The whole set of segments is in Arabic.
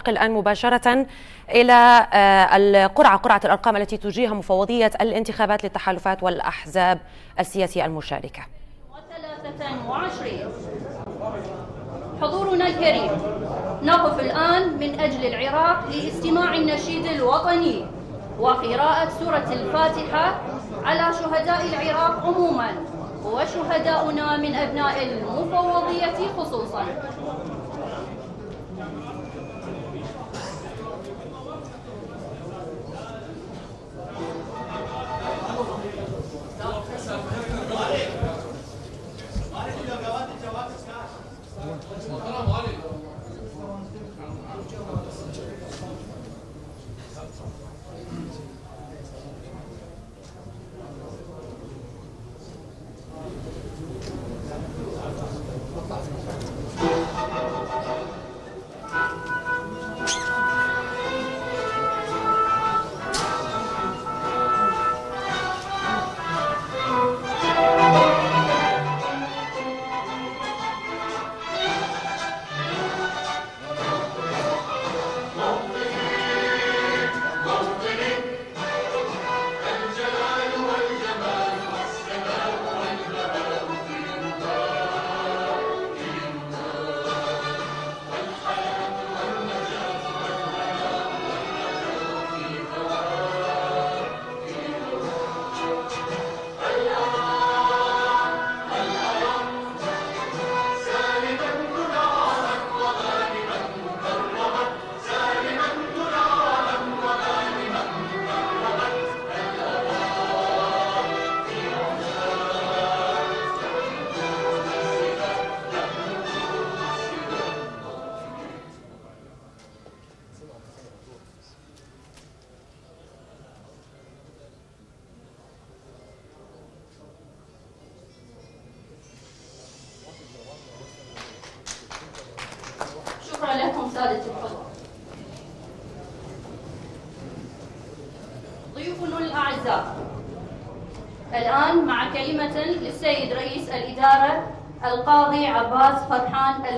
ننتقل الآن مباشرة إلى آه، القرعة قرعة الأرقام التي تجريها مفوضية الانتخابات للتحالفات والأحزاب السياسية المشاركة. حضورنا الكريم. نقف الآن من أجل العراق لاستماع النشيد الوطني. وقراءة سورة الفاتحة على شهداء العراق عموما وشهداؤنا من أبناء المفوضية خصوصا.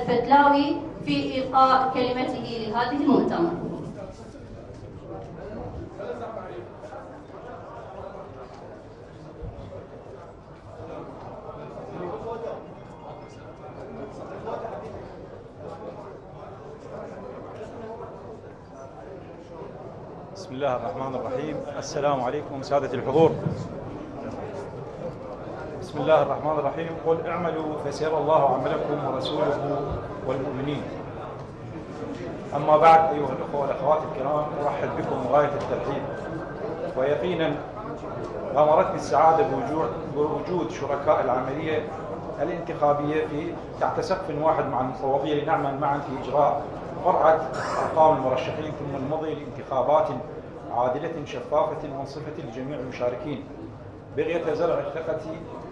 الفتلاوي في إلقاء كلمته لهذه المؤتمر. بسم الله الرحمن الرحيم. السلام عليكم سادة الحضور. الله الرحمن الرحيم. قل اعملوا فسيرى الله عملكم ورسوله والمؤمنين. أما بعد أيها الأخوة والأخوات الكرام أرحب بكم غاية الترحيب ويقينا غمرتني السعادة بوجود, شركاء العملية الانتخابية في تحت سقف واحد مع المفوضية لنعمل معا في إجراء قرعة أرقام المرشحين ثم المضي لانتخابات عادلة شفافة منصفة لجميع المشاركين. بغية زرع الثقة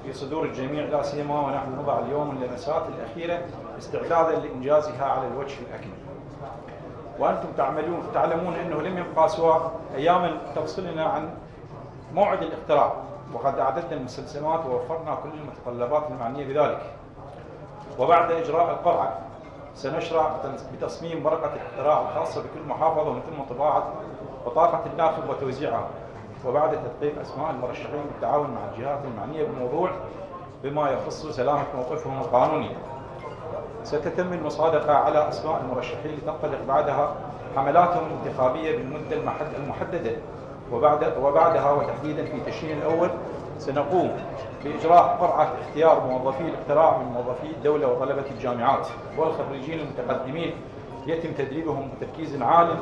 في صدور الجميع لا سيما ونحن نضع اليوم اللمسات الأخيرة استعدادا لإنجازها على الوجه الأكمل. وأنتم تعملون تعلمون أنه لم يبقى سوى أيام تفصلنا عن موعد الاقتراع وقد أعددنا المستلزمات ووفرنا كل المتطلبات المعنية بذلك. وبعد إجراء القرعة سنشرع بتصميم ورقة الاقتراع الخاصة بكل محافظة ومن ثم طباعة بطاقة الناخب وتوزيعها وبعد تدقيق أسماء المرشحين بالتعاون مع الجهات المعنية بالموضوع بما يخص سلامة موقفهم القانوني. ستتم المصادقة على أسماء المرشحين لتنطلق بعدها حملاتهم الانتخابية بالمدة المحددة. وبعد وبعدها وتحديدا في تشرين الأول سنقوم بإجراء قرعة اختيار موظفي الاقتراع من موظفي الدولة وطلبة الجامعات. والخريجين المتقدمين يتم تدريبهم بتركيز عال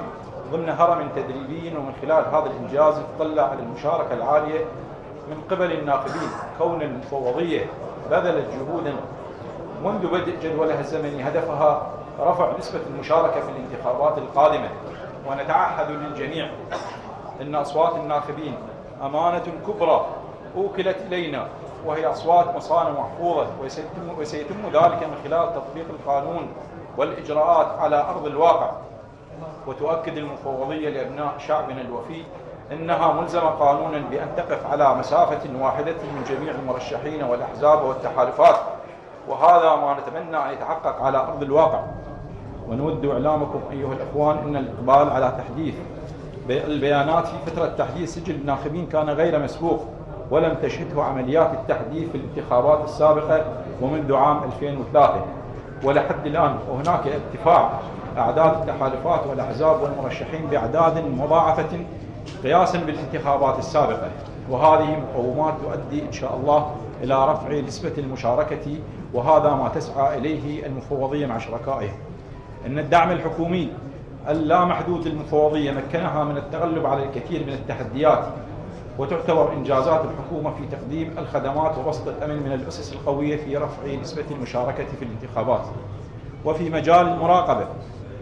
ضمن هرم تدريبي ومن خلال هذا الإنجاز يتطلع على المشاركة العالية من قبل الناخبين. كون المفوضية بذلت جهودا منذ بدء جدولها الزمني هدفها رفع نسبة المشاركة في الانتخابات القادمة. ونتعهد للجميع أن أصوات الناخبين أمانة كبرى أوكلت إلينا وهي أصوات مصانة محفوظة وسيتم, وسيتم ذلك من خلال تطبيق القانون والإجراءات على أرض الواقع. وتؤكد المفوضية لأبناء شعبنا الوفي أنها ملزمة قانونا بأن تقف على مسافة واحدة من جميع المرشحين والأحزاب والتحالفات. وهذا ما نتمنى أن يتحقق على أرض الواقع. ونود إعلامكم أيها الأخوان أن الإقبال على تحديث البيانات في فترة تحديث سجل الناخبين كان غير مسبوق ولم تشهده عمليات التحديث في الانتخابات السابقة ومنذ عام 2003 ولحد الآن وهناك ارتفاع أعداد التحالفات والأحزاب والمرشحين بأعداد مضاعفة قياسا بالانتخابات السابقة. وهذه مقومات تؤدي إن شاء الله إلى رفع نسبة المشاركة وهذا ما تسعى إليه المفوضية مع شركائها أن الدعم الحكومي اللامحدود للمفوضية مكنها من التغلب على الكثير من التحديات وتعتبر إنجازات الحكومة في تقديم الخدمات وبسط الأمن من الأسس القوية في رفع نسبة المشاركة في الانتخابات. وفي مجال المراقبة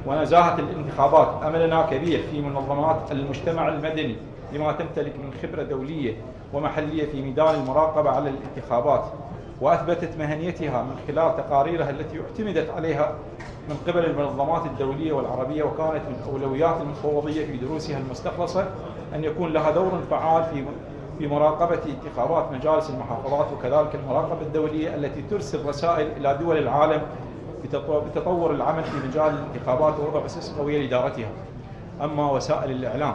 ونزاهة الانتخابات. أملنا كبير في منظمات المجتمع المدني لما تمتلك من خبرة دولية ومحلية في ميدان المراقبة على الانتخابات وأثبتت مهنيتها من خلال تقاريرها التي اعتمدت عليها من قبل المنظمات الدولية والعربية. وكانت من أولويات المفوضية في دروسها المستخلصة أن يكون لها دور فعال في في مراقبة انتخابات مجالس المحافظات وكذلك المراقبة الدولية التي ترسل رسائل إلى دول العالم بتطور العمل في مجال الانتخابات ووضع أسس قوية لإدارتها. أما وسائل الإعلام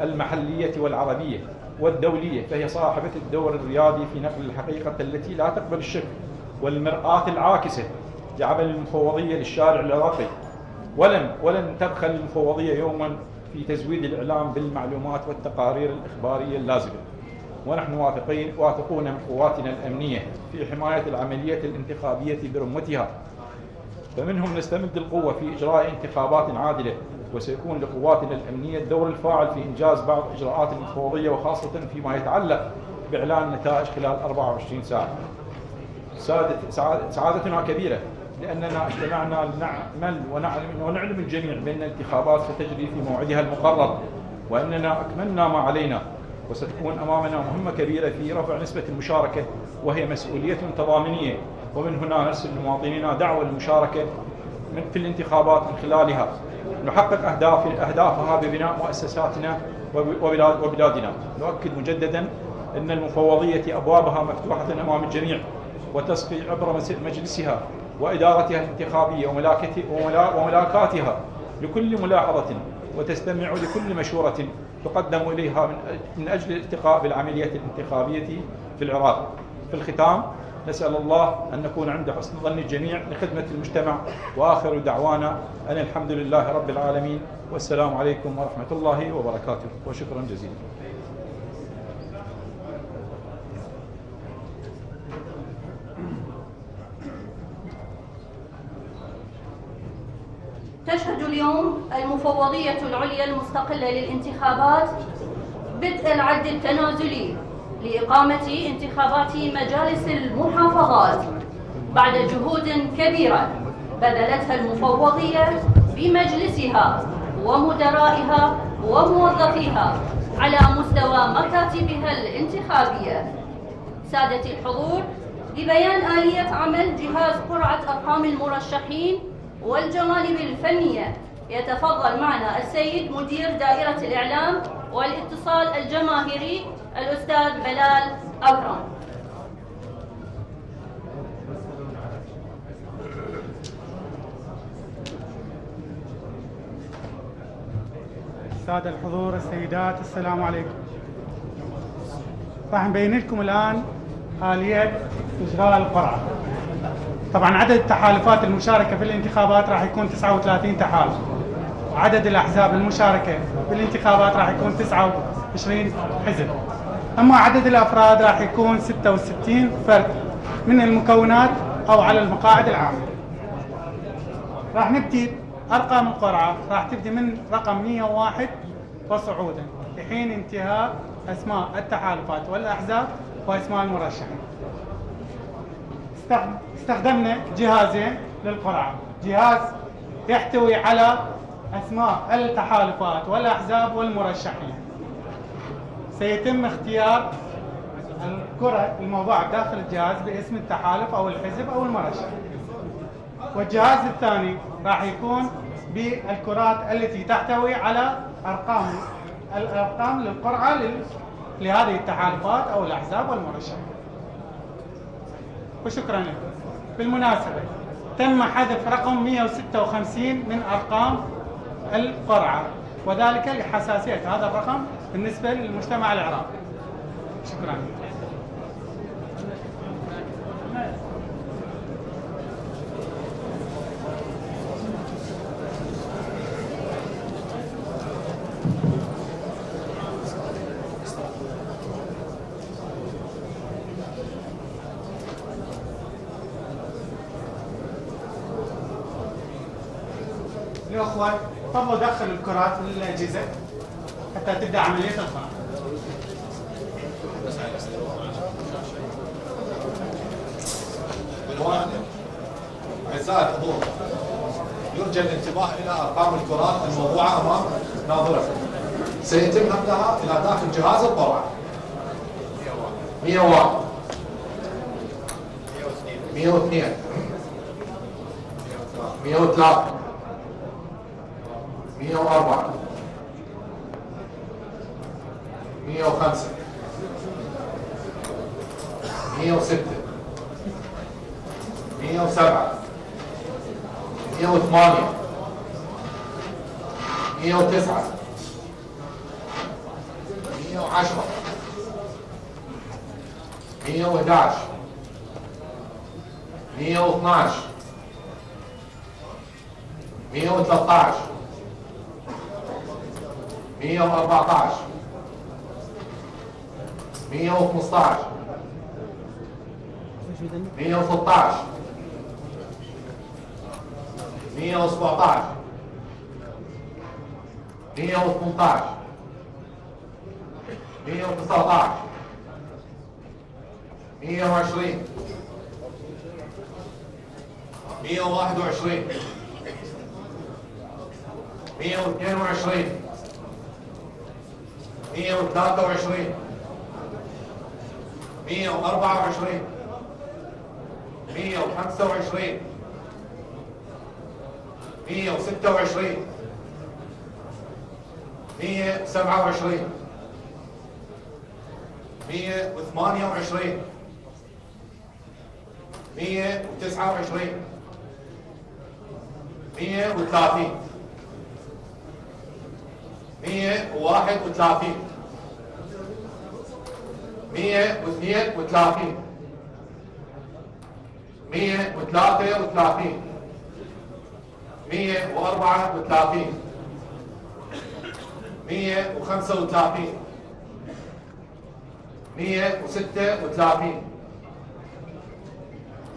المحلية والعربية والدولية فهي صاحبة الدور الريادي في نقل الحقيقة التي لا تقبل الشك والمرآة العاكسة لعمل المفوضية للشارع العراقي. ولن ولن تبخل المفوضية يوما في تزويد الإعلام بالمعلومات والتقارير الإخبارية اللازمة. ونحن واثقين واثقون من قواتنا الأمنية في حماية العملية الانتخابية برمتها. فمنهم نستمد القوة في إجراء انتخابات عادلة وسيكون لقواتنا الأمنية الدور الفاعل في إنجاز بعض إجراءات المفوضية وخاصة فيما يتعلق بإعلان النتائج خلال 24 ساعة. سعادتنا كبيرة لأننا اجتمعنا لنعمل ونعلم, ونعلم الجميع بأن الانتخابات ستجري في موعدها المقرر وأننا أكملنا ما علينا وستكون أمامنا مهمة كبيرة في رفع نسبة المشاركة وهي مسؤولية تضامنية. ومن هنا نرسل لمواطنينا دعوة للمشاركة في الانتخابات من خلالها. نحقق أهداف أهدافها ببناء مؤسساتنا وبلادنا. نؤكد مجددا أن المفوضية أبوابها مفتوحة أمام الجميع وتسقي عبر مجلسها وإدارتها الانتخابية وملاكاتها لكل ملاحظة وتستمع لكل مشورة تقدم إليها من أجل الارتقاء بالعملية الانتخابية في العراق. في الختام نسأل الله أن نكون عند حسن ظن الجميع لخدمة المجتمع. وآخر دعوانا أن الحمد لله رب العالمين. والسلام عليكم ورحمة الله وبركاته. وشكرا جزيلا. تشهد اليوم المفوضية العليا المستقلة للانتخابات بدء العد التنازلي. لإقامة انتخابات مجالس المحافظات بعد جهود كبيرة بذلتها المفوضية بمجلسها ومدرائها وموظفيها على مستوى مكاتبها الانتخابية. سادة الحضور لبيان آلية عمل جهاز قرعة أرقام المرشحين والجوانب الفنية. يتفضل معنا السيد مدير دائرة الإعلام والاتصال الجماهيري الأستاذ بلال أكرم السادة الحضور السيدات السلام عليكم. راح نبين لكم الآن آلية إجراء القرعة طبعا عدد التحالفات المشاركة في الانتخابات راح يكون 39 تحالف. عدد الأحزاب المشاركة في الانتخابات راح يكون 29 حزب. أما عدد الأفراد راح يكون 66 فرد من المكونات أو على المقاعد العامة. راح نبتدي أرقام القرعة. راح تبدي من رقم 101 وصعودا. لحين انتهاء أسماء التحالفات والأحزاب وأسماء المرشحين. استخدمنا جهازين للقرعة. جهاز يحتوي على أسماء التحالفات والأحزاب والمرشحين. سيتم اختيار الكرة الموضوعة داخل الجهاز باسم التحالف أو الحزب أو المرشح والجهاز الثاني راح يكون بالكرات التي تحتوي على أرقام الأرقام للقرعة لهذه التحالفات أو الأحزاب والمرشحين وشكرا لكم. بالمناسبة تم حذف رقم 156 من أرقام القرعة وذلك لحساسية هذا الرقم بالنسبة للمجتمع العراقي. شكرا. الأخوة تفضلوا دخلوا الكرات الأجهزة حتى تبدأ عملية القراءة أعزائي الحضور يرجى الانتباه إلى أرقام الكرات. الموضوعة أمام ناظركم سيتم نقلها إلى داخل جهاز القرعة 101 102 103 104 105 106 107 108 109 110 111 112 113 114 Minha ou Fustag? Minha ou Fustag? Minha ou Fustag? Minha ou Fustag? o ou Fustag? Minha وعشرين مية وواحد وعشرين مية واثنين وعشرين o Data وعشرين 124 125 126 127 128 129 130 131 132 133 134 135 136 137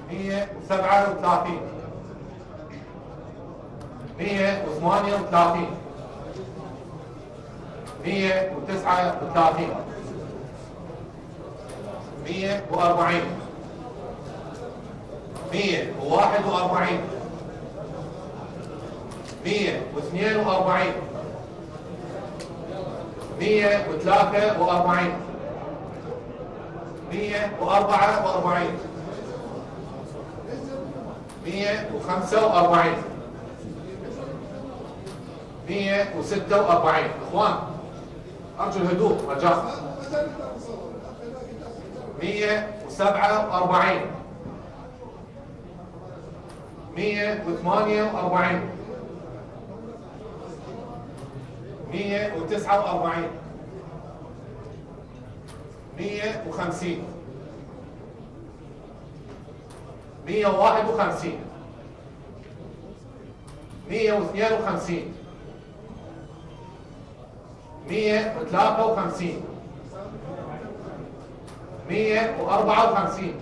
138 139 140 141 142 143 144 145 146 إخوان أرجو الهدوء رجاء. 147 148 149 150 151 152 153 154 155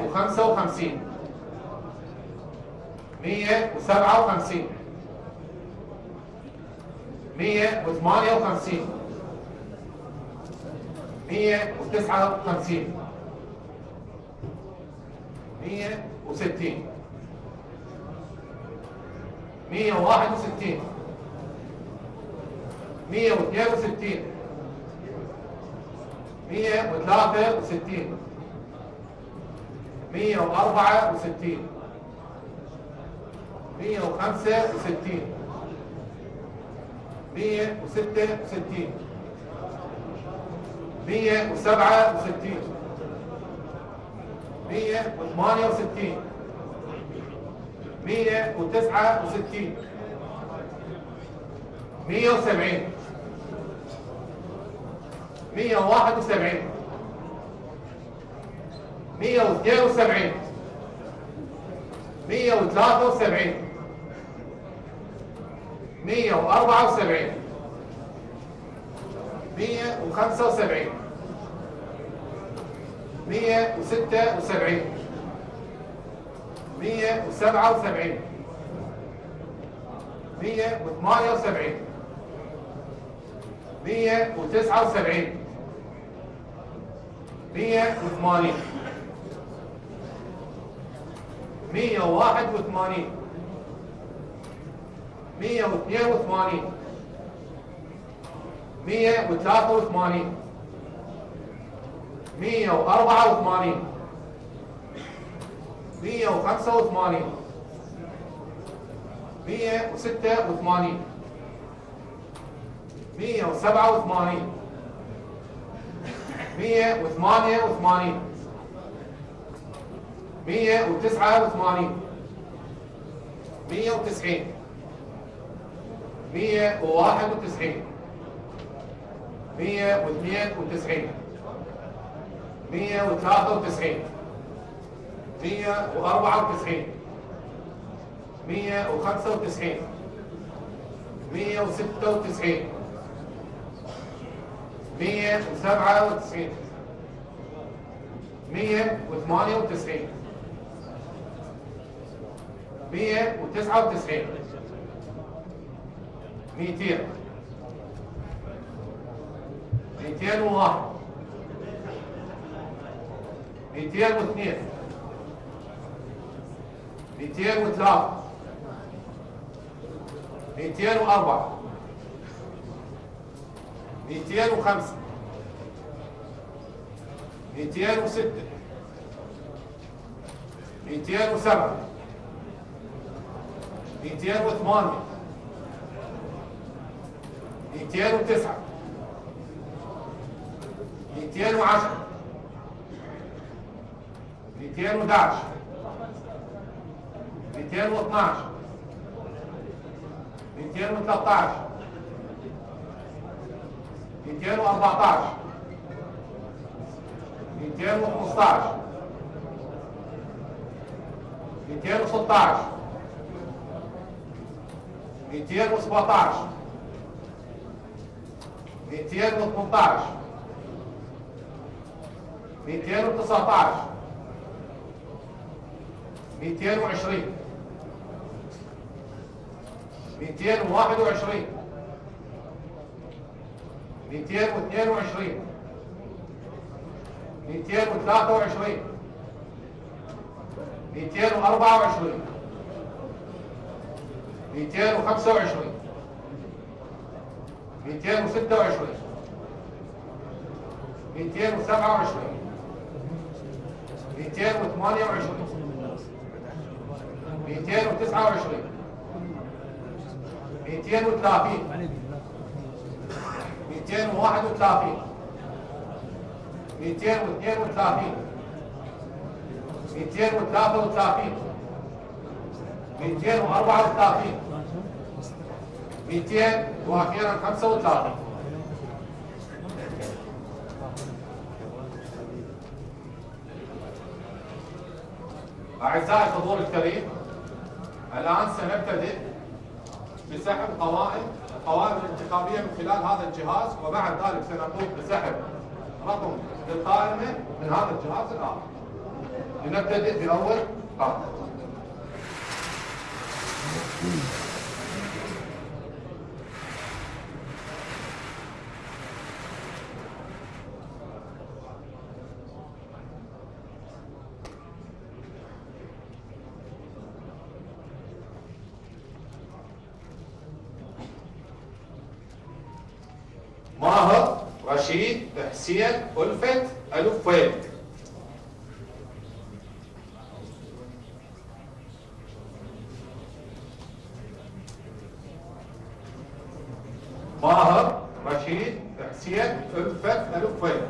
157 158 159 160 161 162 163 164 165 166 167 168 169 170 171 172 173 174 175 176 177 178 179 180 181 182 183 184 185 186 187 188 189 190 191 192 193 194 195 196 197 198 199 200 201 202 203 204 205 206 207 208 209 210 211 212 213 Entendo a vantagem. Entendo o estágio. Entendo o sotágio. Entendo os botágio. Entendo o contágio. Entendo o percentagem. 220 221 222 223 224 225 226 227 228 229 230 231 232 233 234 200 وأخيرا 35 أعزائي الحضور الكريم الآن سنبتدئ بسحب قوائم القوائم الانتخابية من خلال هذا الجهاز وبعد ذلك سنقوم بسحب رقم للقائمة من هذا الجهاز الآخر لنبتدئ بأول قائمة رشيد حسين ألفت ألفيت ماهر رشيد حسين ألفت ألفيت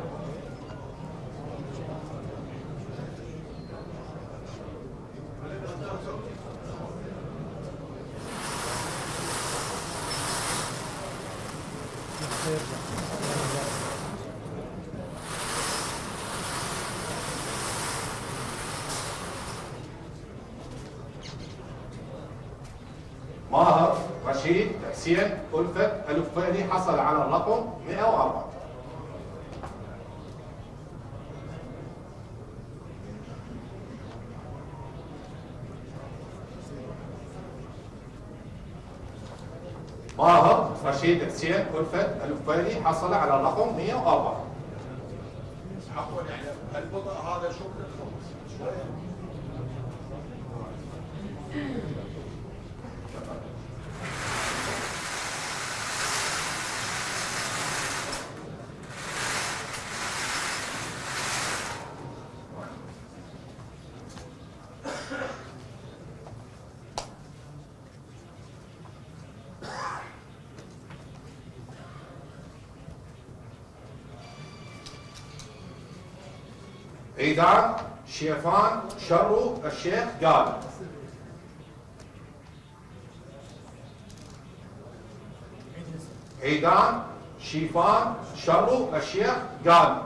ماهر رشيد حسين ألفت الفيلي حصل على الرقم 104 ماهر رشيد حسين ألفت الفيلي حصل على الرقم 104 عيدان شيفان شرو الشيخ قال عيدان شيفان شرو الشيخ قال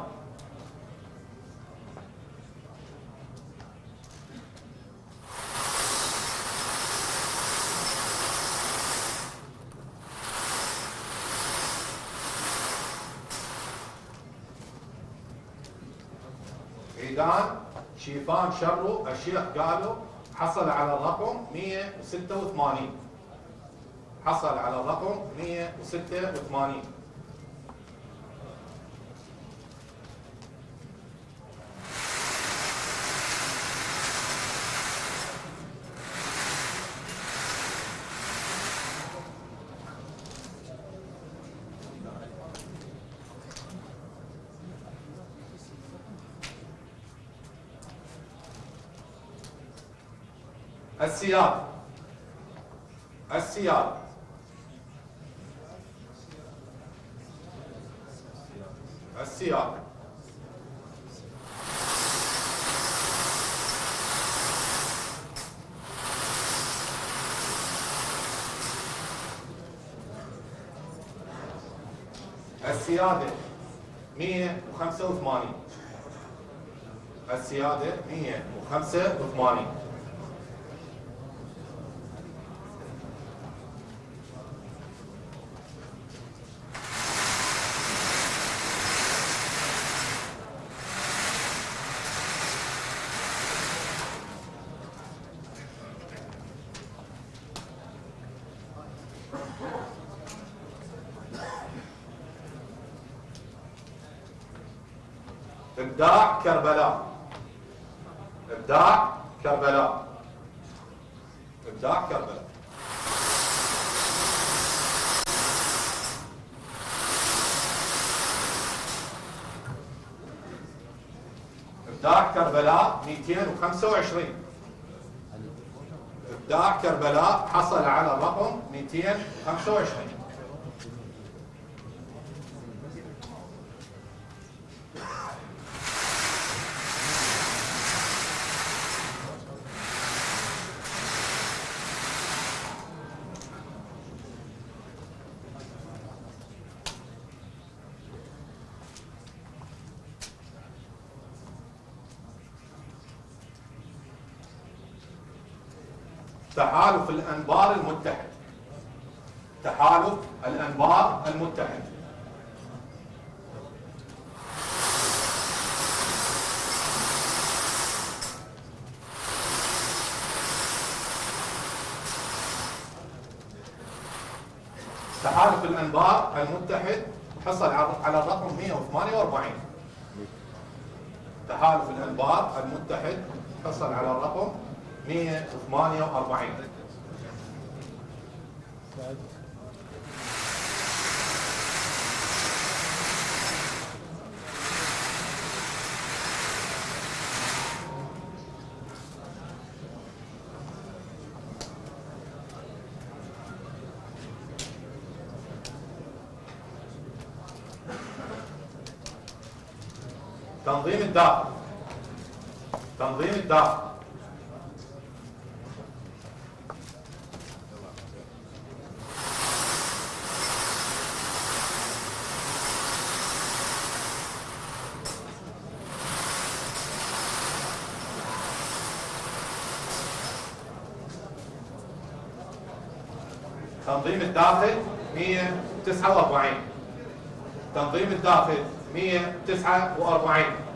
عيدان شيفان شرو الشيخ قالوا حصل على الرقم 186 حصل على الرقم 186 siyah ابداع كربلاء حصل على الرقم 225 تحالف الأنبار المتحد. تحالف الأنبار المتحد. الضغط تنظيم الضغط تنظيم الداخل 149 تنظيم الداخل 149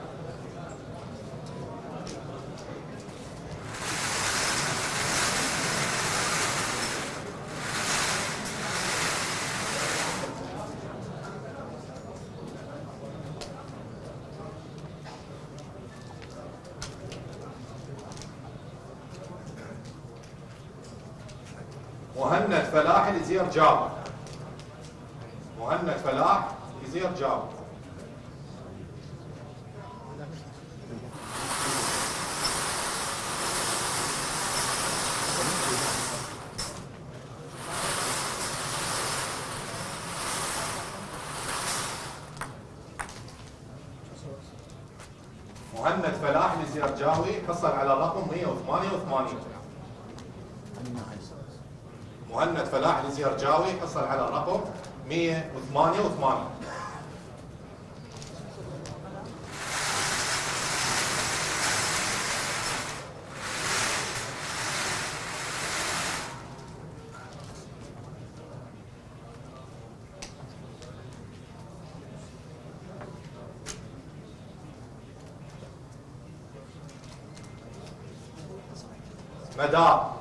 이야기한다.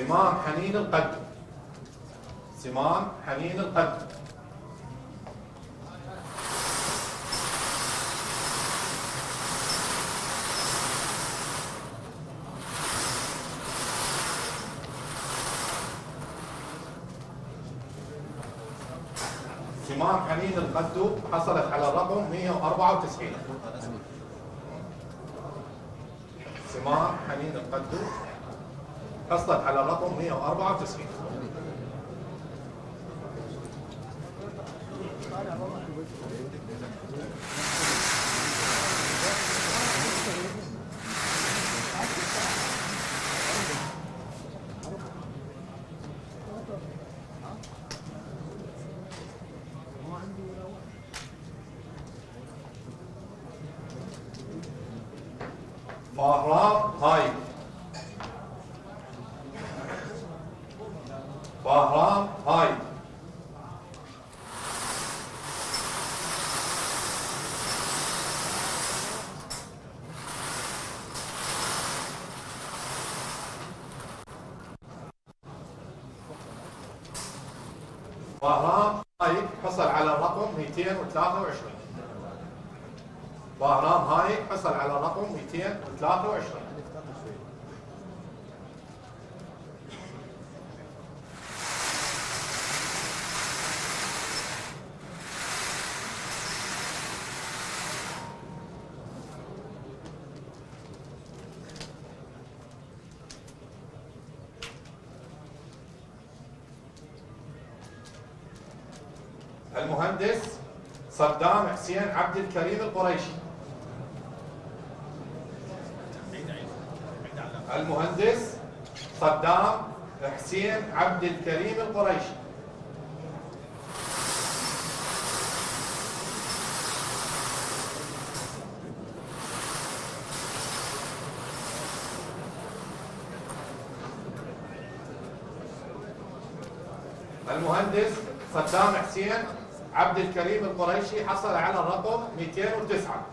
سمام حنين القد. سمام حنين القد. سمام حنين القدو حصلت على الرقم 194 سمام حنين القدو حصلت على الرقم 194 بهرام هاي بهرام هاي بهرام هاي حصل على الرقم 223 بهرام هاي حصل على الرقم 223 المهندس صدام حسين عبد الكريم القريشي. المهندس صدام حسين عبد الكريم القريشي. المهندس صدام حسين عبد الكريم القريشي حصل على الرقم 209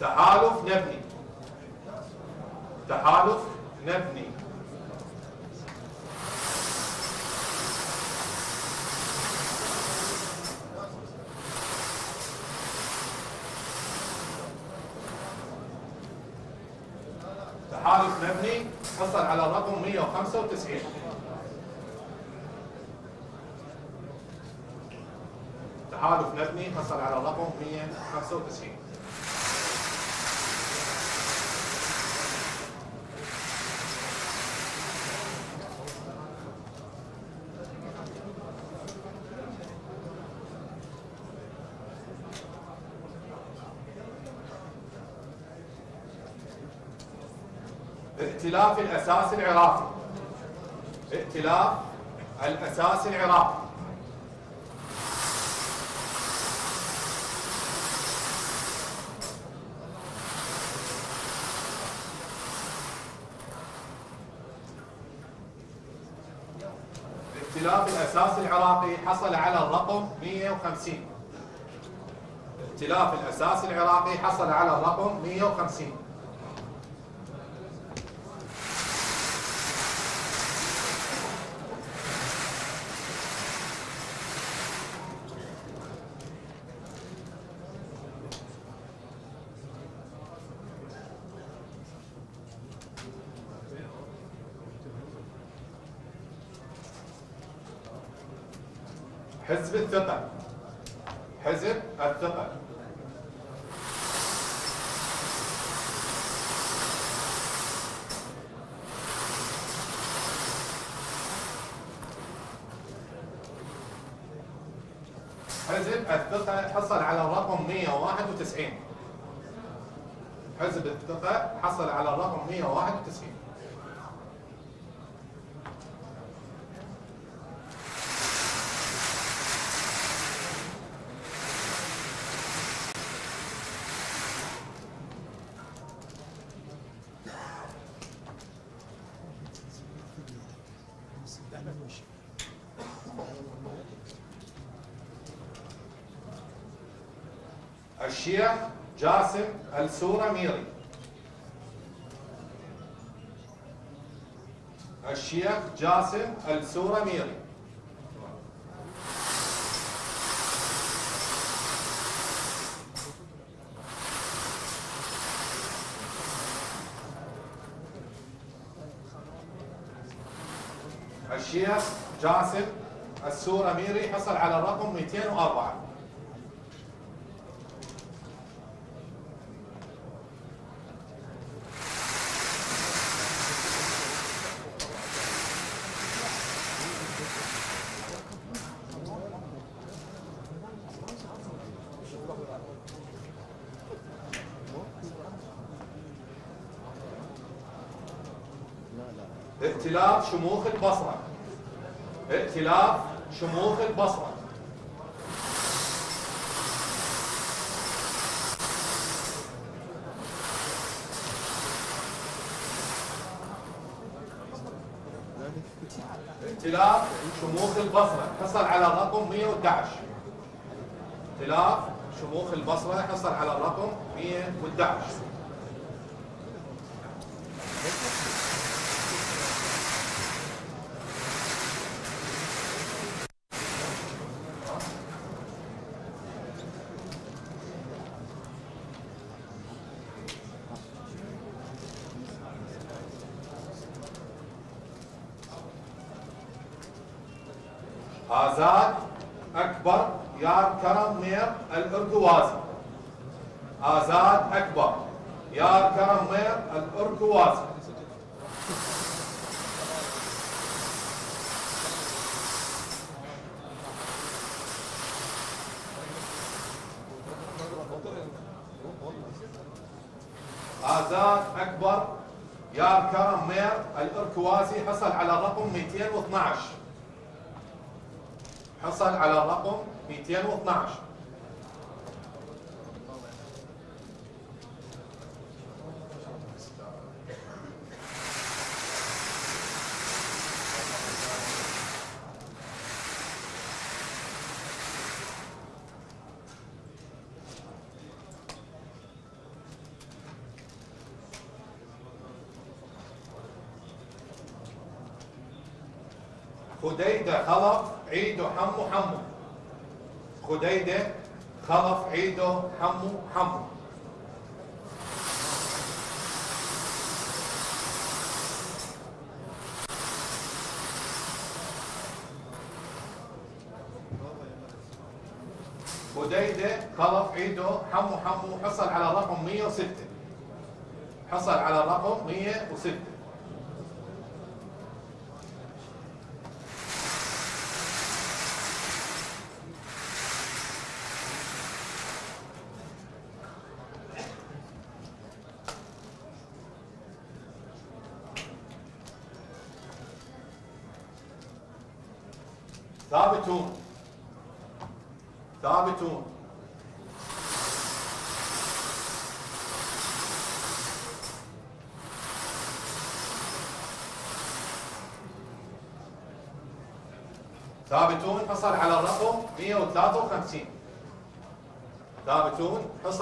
تحالف نبني تحالف نبني تحالف مبني حصل على الرقم 195 تحالف مبني حصل على الرقم 195 ائتلاف الأساس العراقي. ائتلاف الأساس العراقي. ائتلاف الأساس العراقي حصل على الرقم 150 ائتلاف الأساس العراقي حصل على الرقم 150 حزب الثقة حزب الثقة حزب الثقة حصل على الرقم 191 حزب الثقة حصل على الرقم 191 الشيخ جاسم السورة ميري الشيخ جاسم السورة ميري. الشيخ جاسم السورة ميري حصل على الرقم 204 ائتلاف شموخ البصرة. ائتلاف شموخ البصرة. ائتلاف شموخ البصرة. حصل على الرقم 111 ائتلاف شموخ البصرة حصل على الرقم 111 212 هديده خلف عيد حمو حمو. خديدة خلف عيده حمو حمو. خديدة خلف عيده حمو حمو. حصل على رقم 106 حصل على رقم 106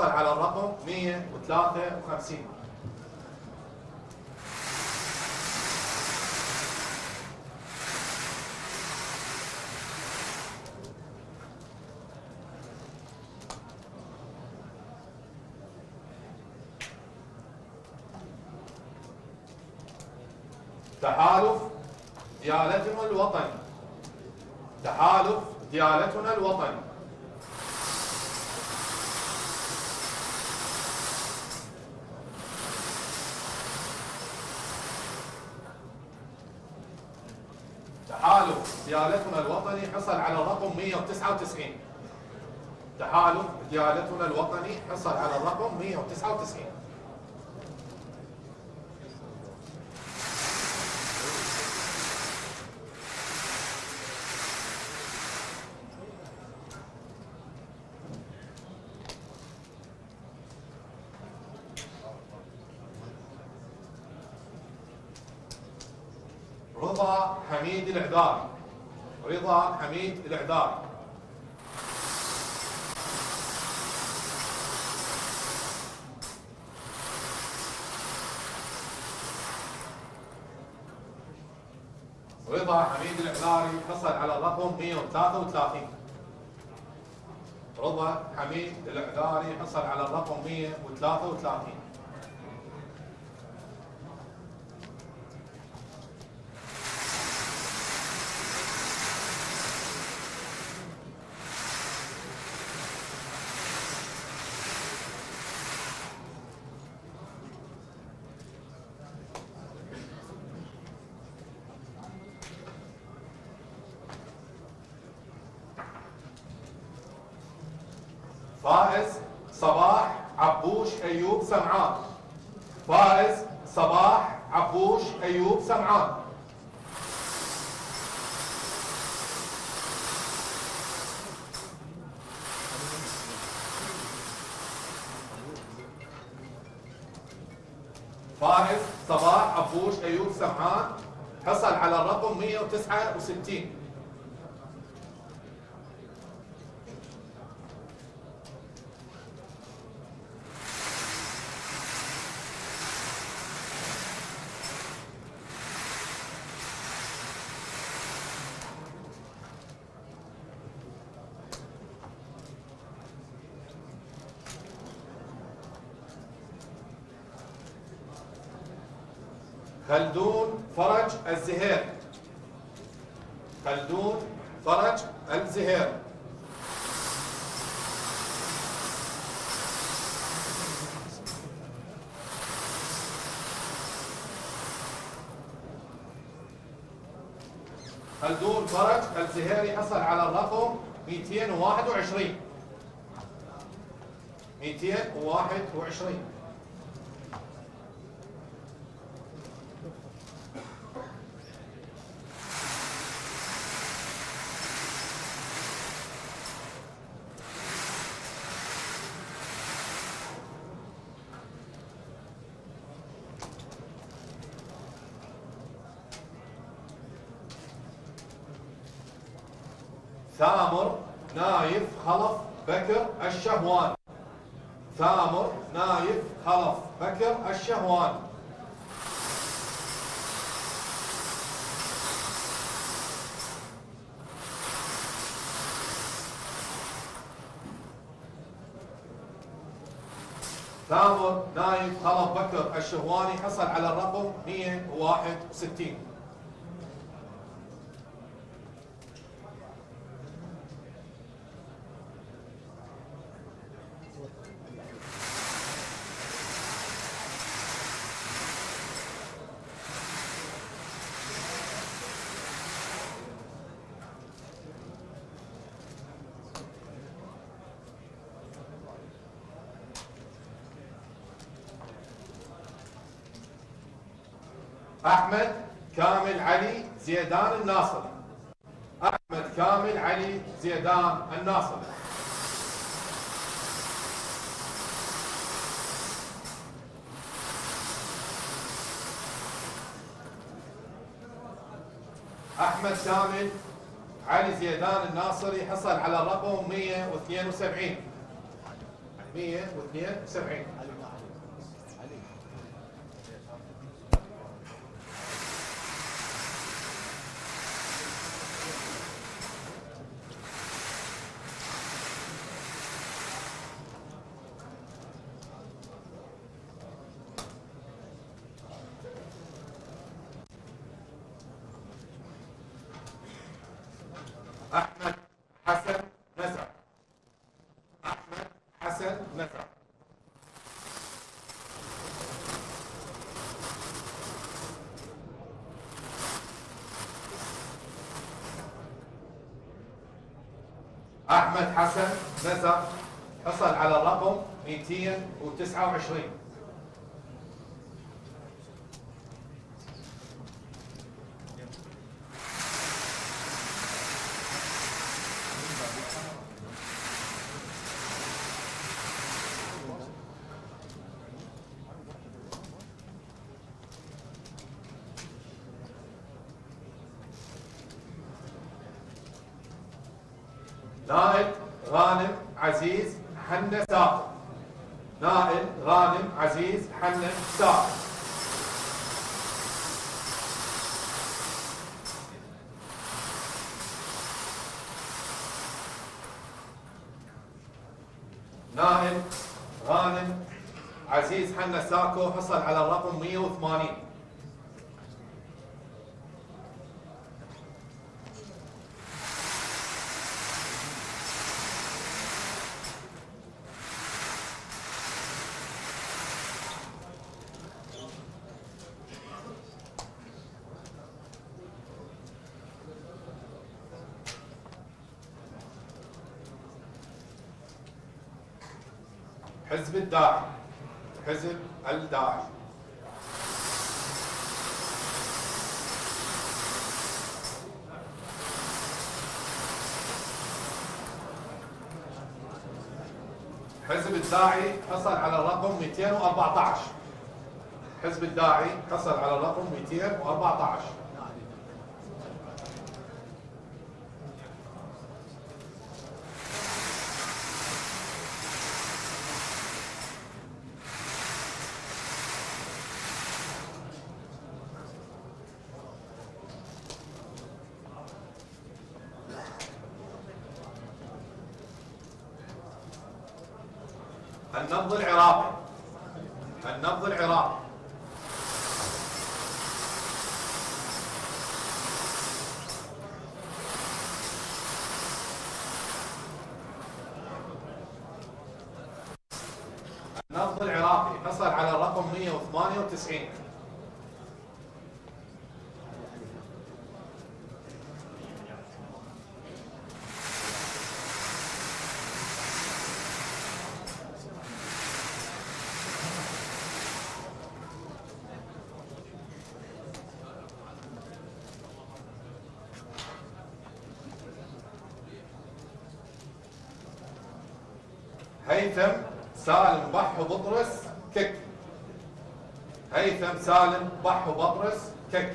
وصل على الرقم 153 أيوب سمعان. فائز صباح عفوش أيوب سمعان. فائز صباح عبوش أيوب سمعان. حصل على الرقم 169 one. أحمد كامل علي زيدان الناصري أحمد كامل علي زيدان الناصري أحمد كامل علي زيدان الناصري حصل على الرقم 172 172 احمد حسن نزع احمد حسن نزع احمد حسن نزع حصل على الرقم 229 نائل غانم عزيز حنة ساقط نائل غانم عزيز حنة ساقط نائل غانم عزيز حنا ساكو حصل على الرقم 180 حزب الداعي. حزب الداعي. حزب الداعي حصل على الرقم 214 حزب الداعي حصل على الرقم 214 النبض العراقي النبض العراقي النبض العراقي حصل على الرقم 198 هيثم سالم بحو بطرس كك. هيثم سالم بحو بطرس كك.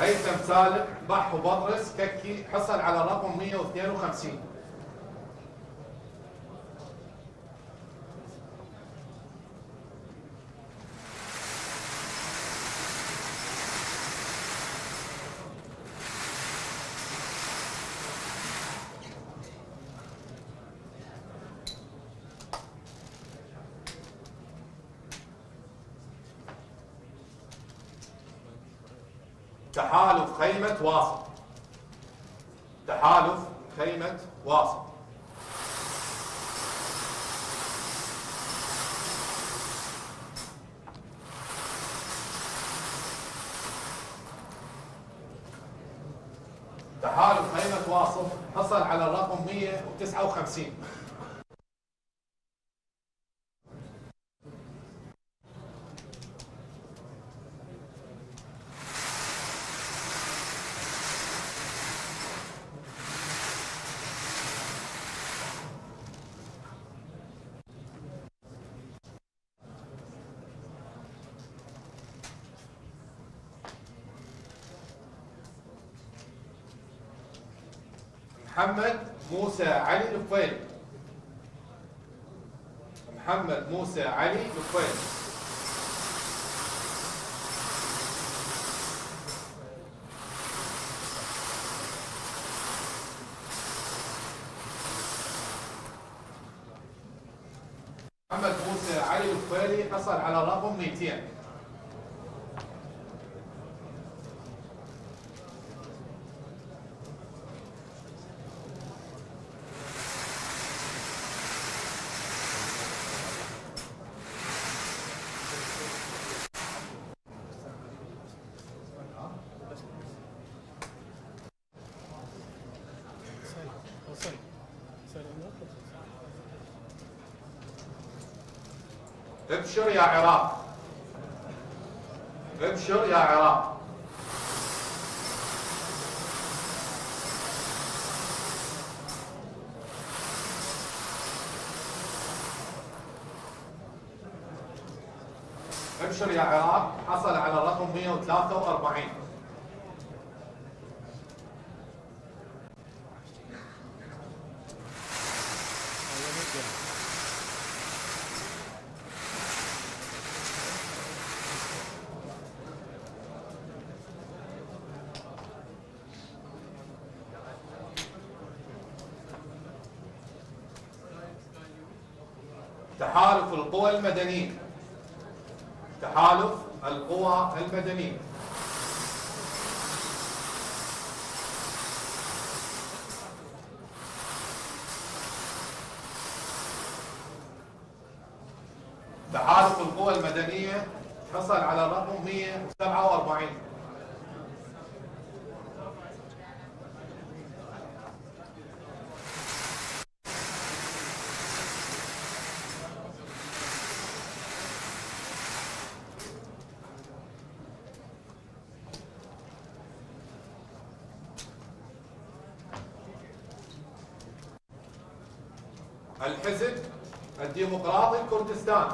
هيثم سالم بحو بطرس ككي حصل على الرقم 152 تحالف خيمة واصل تحالف خيمة واصل تحالف خيمة واصل حصل على الرقم 159 محمد موسى علي الفيلي محمد موسى علي الفيلي محمد موسى علي الفيلي حصل على الرقم 200 ابشر يا عراق ابشر يا عراق ابشر يا عراق حصل على الرقم 143 تحالف القوى المدنية تحالف القوى المدنية تحالف القوى المدنية حصل على الرقم 147 الحزب الكردستاني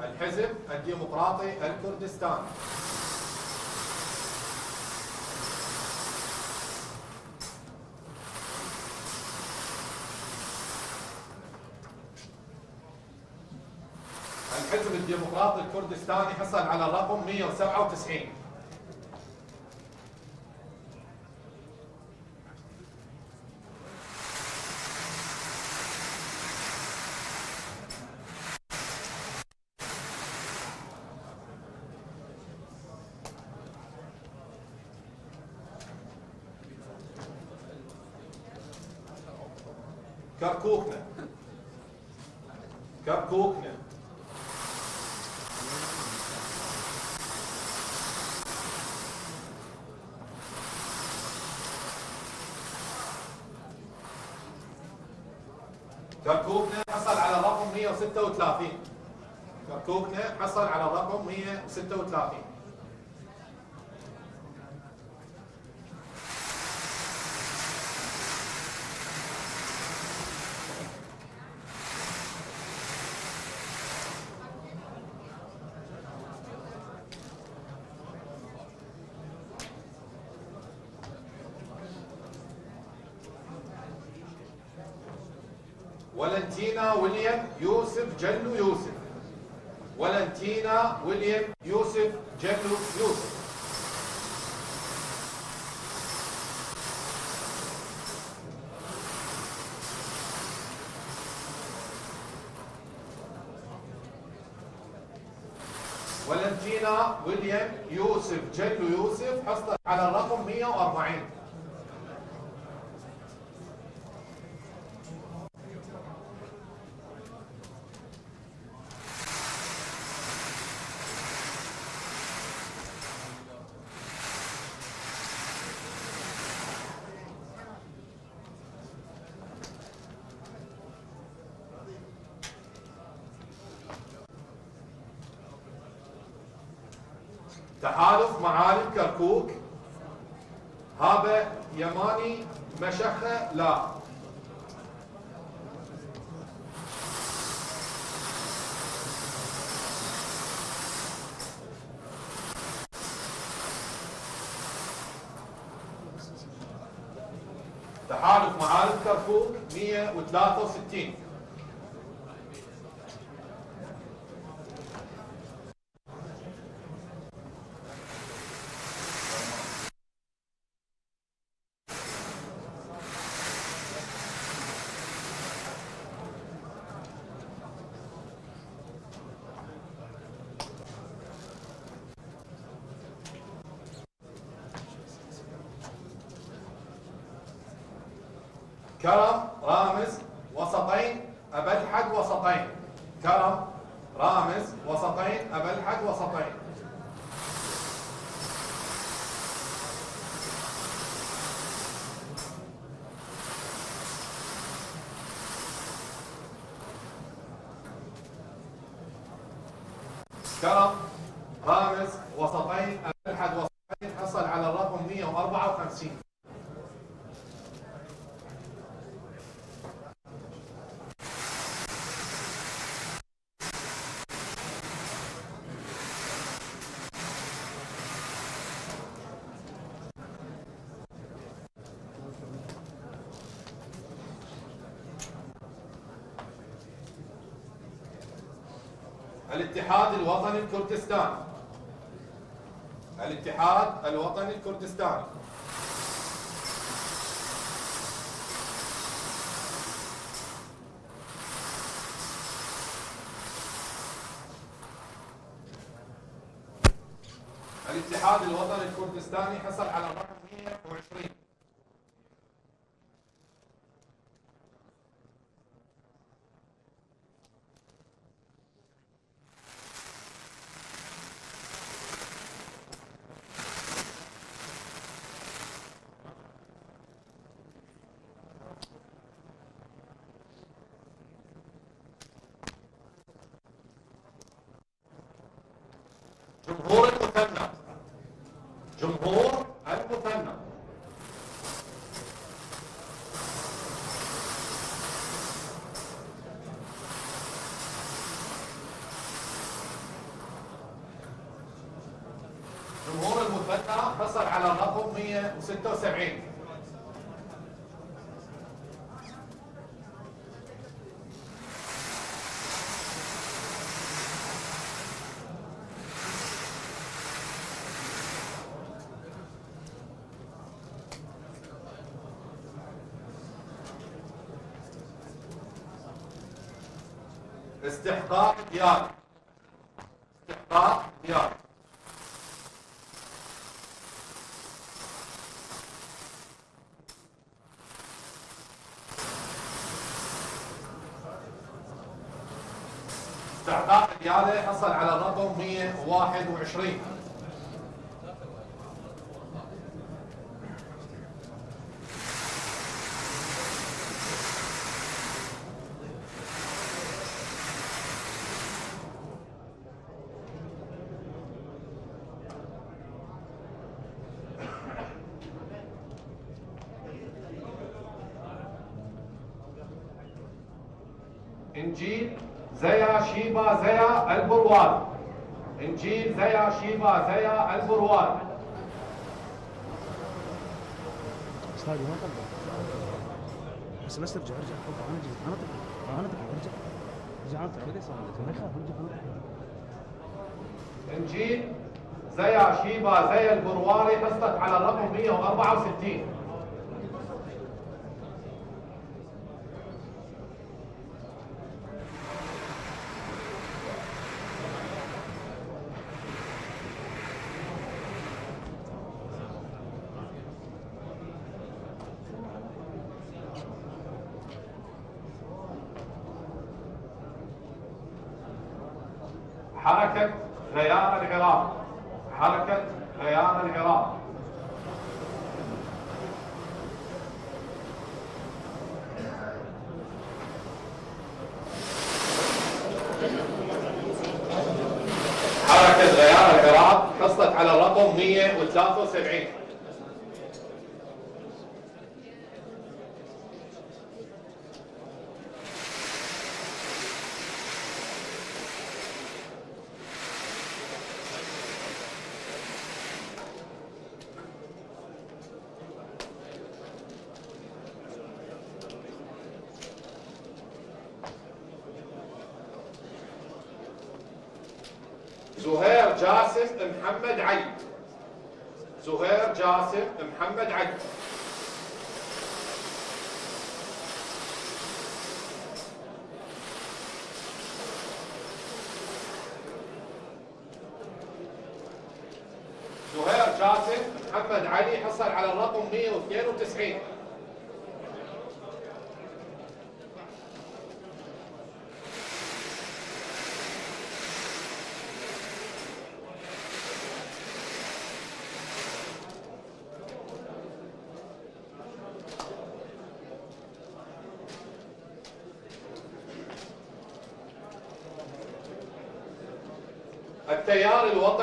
الحزب الديمقراطي الكردستاني الحزب الديمقراطي الكردستاني حصل على الرقم 197 كركوكنا كركوكنا كركوكنا حصل على الرقم 136 كركوكنا حصل على الرقم 136 ولنتينا ويليام يوسف جلو يوسف. ولنتينا ويليام يوسف جلو يوسف. ولنتينا ويليام يوسف جلو يوسف حصلت على الرقم 140 الوطني الكردستاني الاتحاد الوطني الكردستاني الاتحاد الوطني الكردستاني حصل على الرقم 120 جمهور المثنى جمهور المثنى جمهور المثنى حصل على الرقم 176 استحقاق ديار. استحقاق ديار. استحقاق دياله حصل على الرقم 121 بس ارجع ارجع أنا جيت أنا أنا ارجع ارجع أنا ارجع أنا انجيل زيا شيبا زيا البروالي حصلت على الرقم 164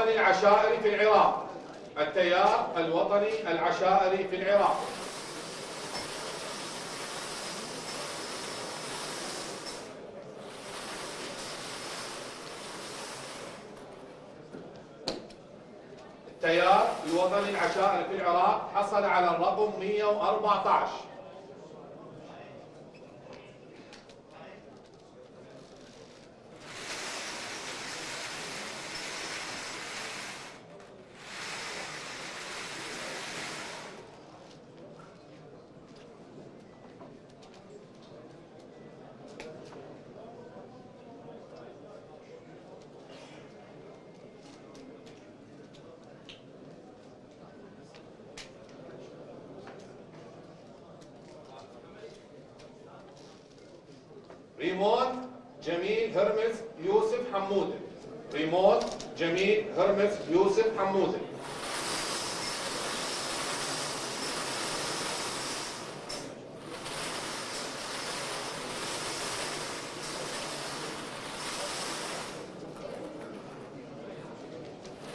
الوطني العشائري في العراق. التيار الوطني العشائري في العراق. التيار الوطني العشائري في العراق حصل على الرقم 114 ريمون جميل هرمز يوسف حمودة. ريمون جميل هرمز يوسف حمودة.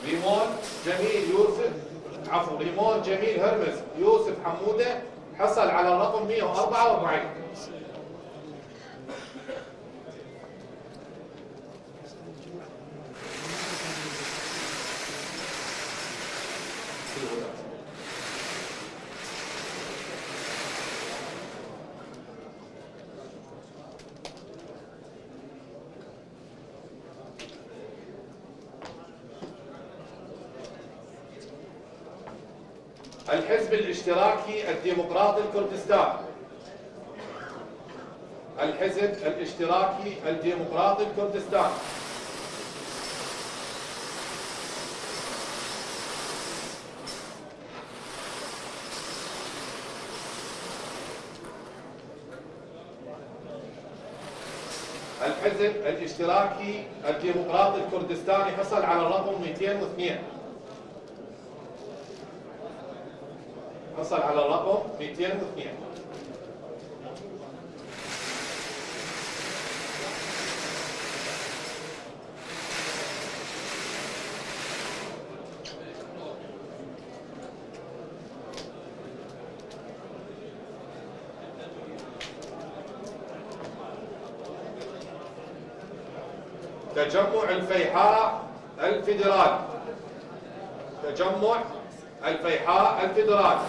ريمون جميل يوسف عفوا ريمون جميل هرمز يوسف حمودة حصل على الرقم 144 الحزب الاشتراكي الديمقراطي الكردستاني الحزب الاشتراكي الديمقراطي الكردستاني. الحزب الاشتراكي الديمقراطي الكردستاني حصل على الرقم 202 حصل على الرقم 202 تجمع الفيحاء الفيدرالي تجمع الفيحاء الفيدرالي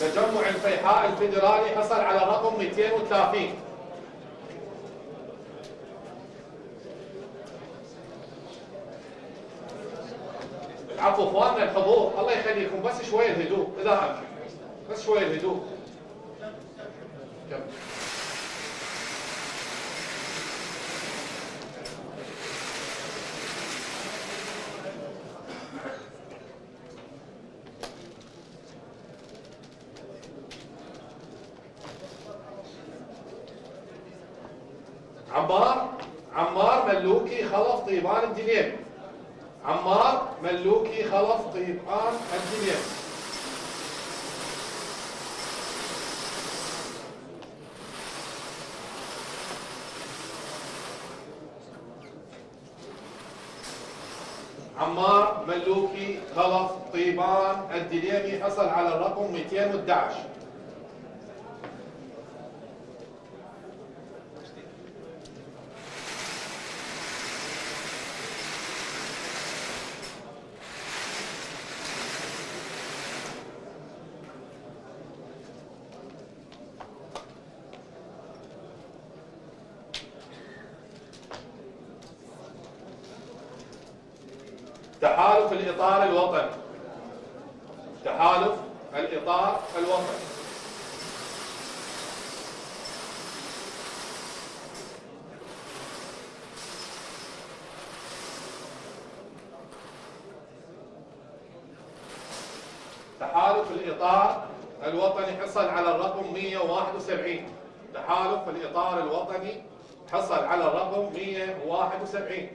تجمع الفيحاء الفيدرالي حصل على رقم 230 الحضور. الله يخليكم. بس شوية اذا امكن بس شوية الهدوء كمل. عمار عمار ملوكي خلف طيبان الدليل عمار ملوكي خلف طيبان الدليل عمار ملوكي خلف طيبان الدليمي حصل على الرقم 211 تحالف الإطار الوطني تحالف الإطار الوطني تحالف الإطار الوطني حصل على الرقم 171 تحالف الإطار الوطني حصل على الرقم 171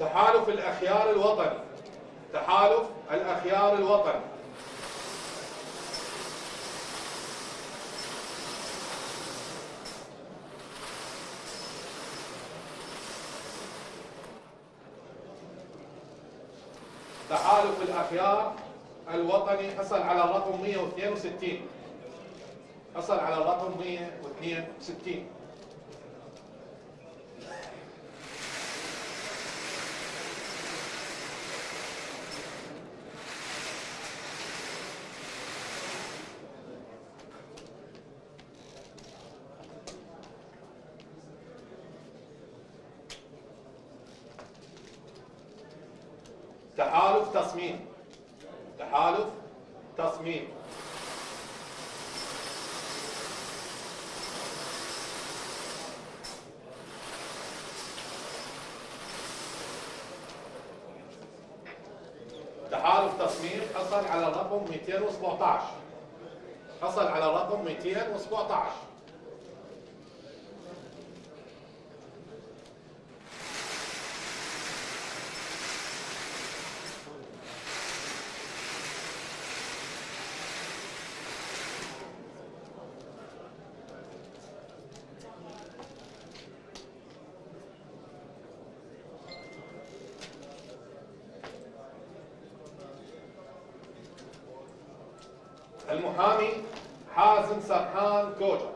تحالف الأخيار الوطني تحالف الأخيار الوطني تحالف الأخيار الوطني حصل على الرقم 162 حصل على الرقم 162 تحالف تصميم تحالف تصميم تحالف تصميم حصل الرقم 217 حصل على الرقم 217 المحامي حازم سرحان كوجا.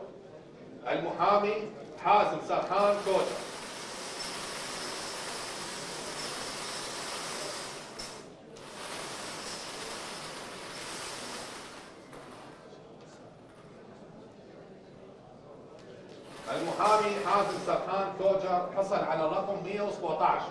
المحامي حازم سرحان كوجا المحامي حازم سرحان كوجر حصل على الرقم 117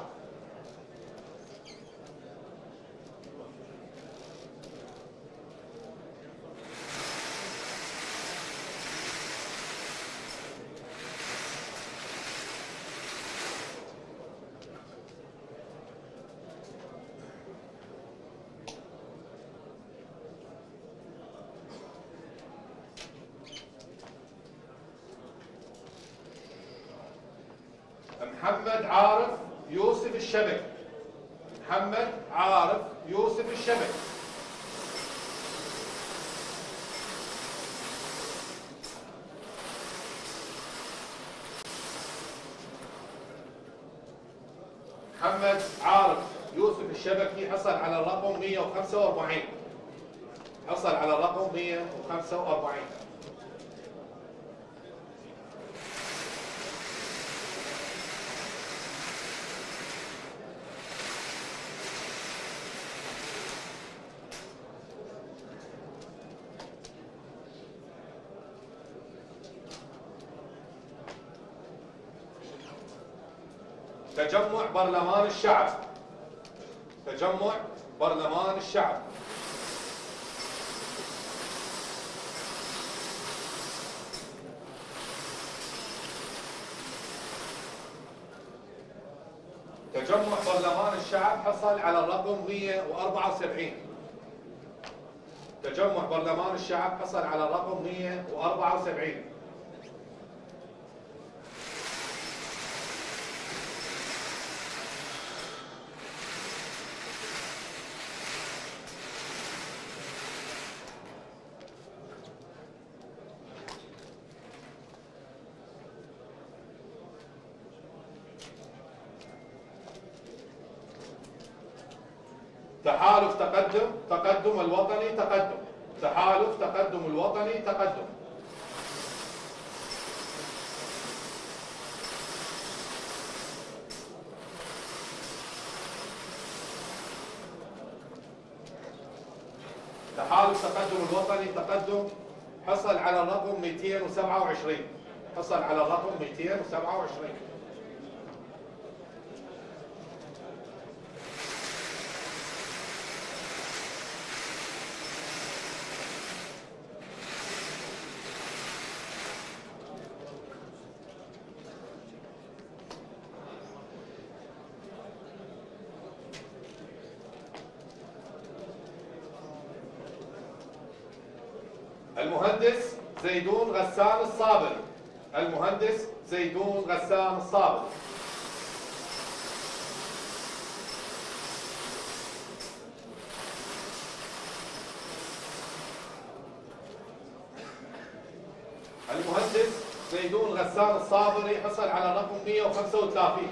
محمد عارف يوسف الشبك. محمد عارف يوسف الشبك. محمد عارف يوسف الشبكي حصل على الرقم 145 حصل على الرقم 145 تجمع برلمان الشعب. تجمع برلمان الشعب. تجمع برلمان الشعب حصل على الرقم 174 تجمع برلمان الشعب حصل على الرقم 174 تحالف تقدم تقدم الوطني تقدم تحالف تقدم الوطني تقدم تحالف تقدم الوطني تقدم حصل على الرقم 227 حصل على الرقم 227 المهندس زيدون غسان الصابر. المهندس زيدون غسان الصابر. المهندس زيدون غسان الصابري حصل على الرقم 135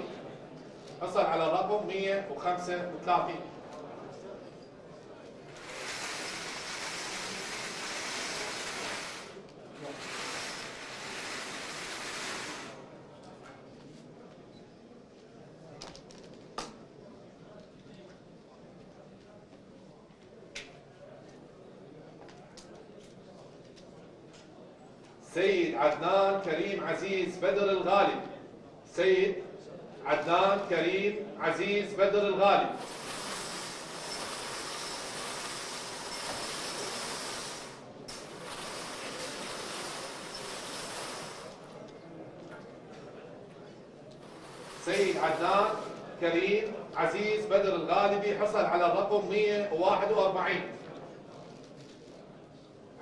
حصل على الرقم 135 سيد عدنان كريم عزيز بدر الغالب. سيد عدنان كريم عزيز بدر الغالب. سيد عدنان كريم عزيز بدر الغالبي حصل على الرقم 141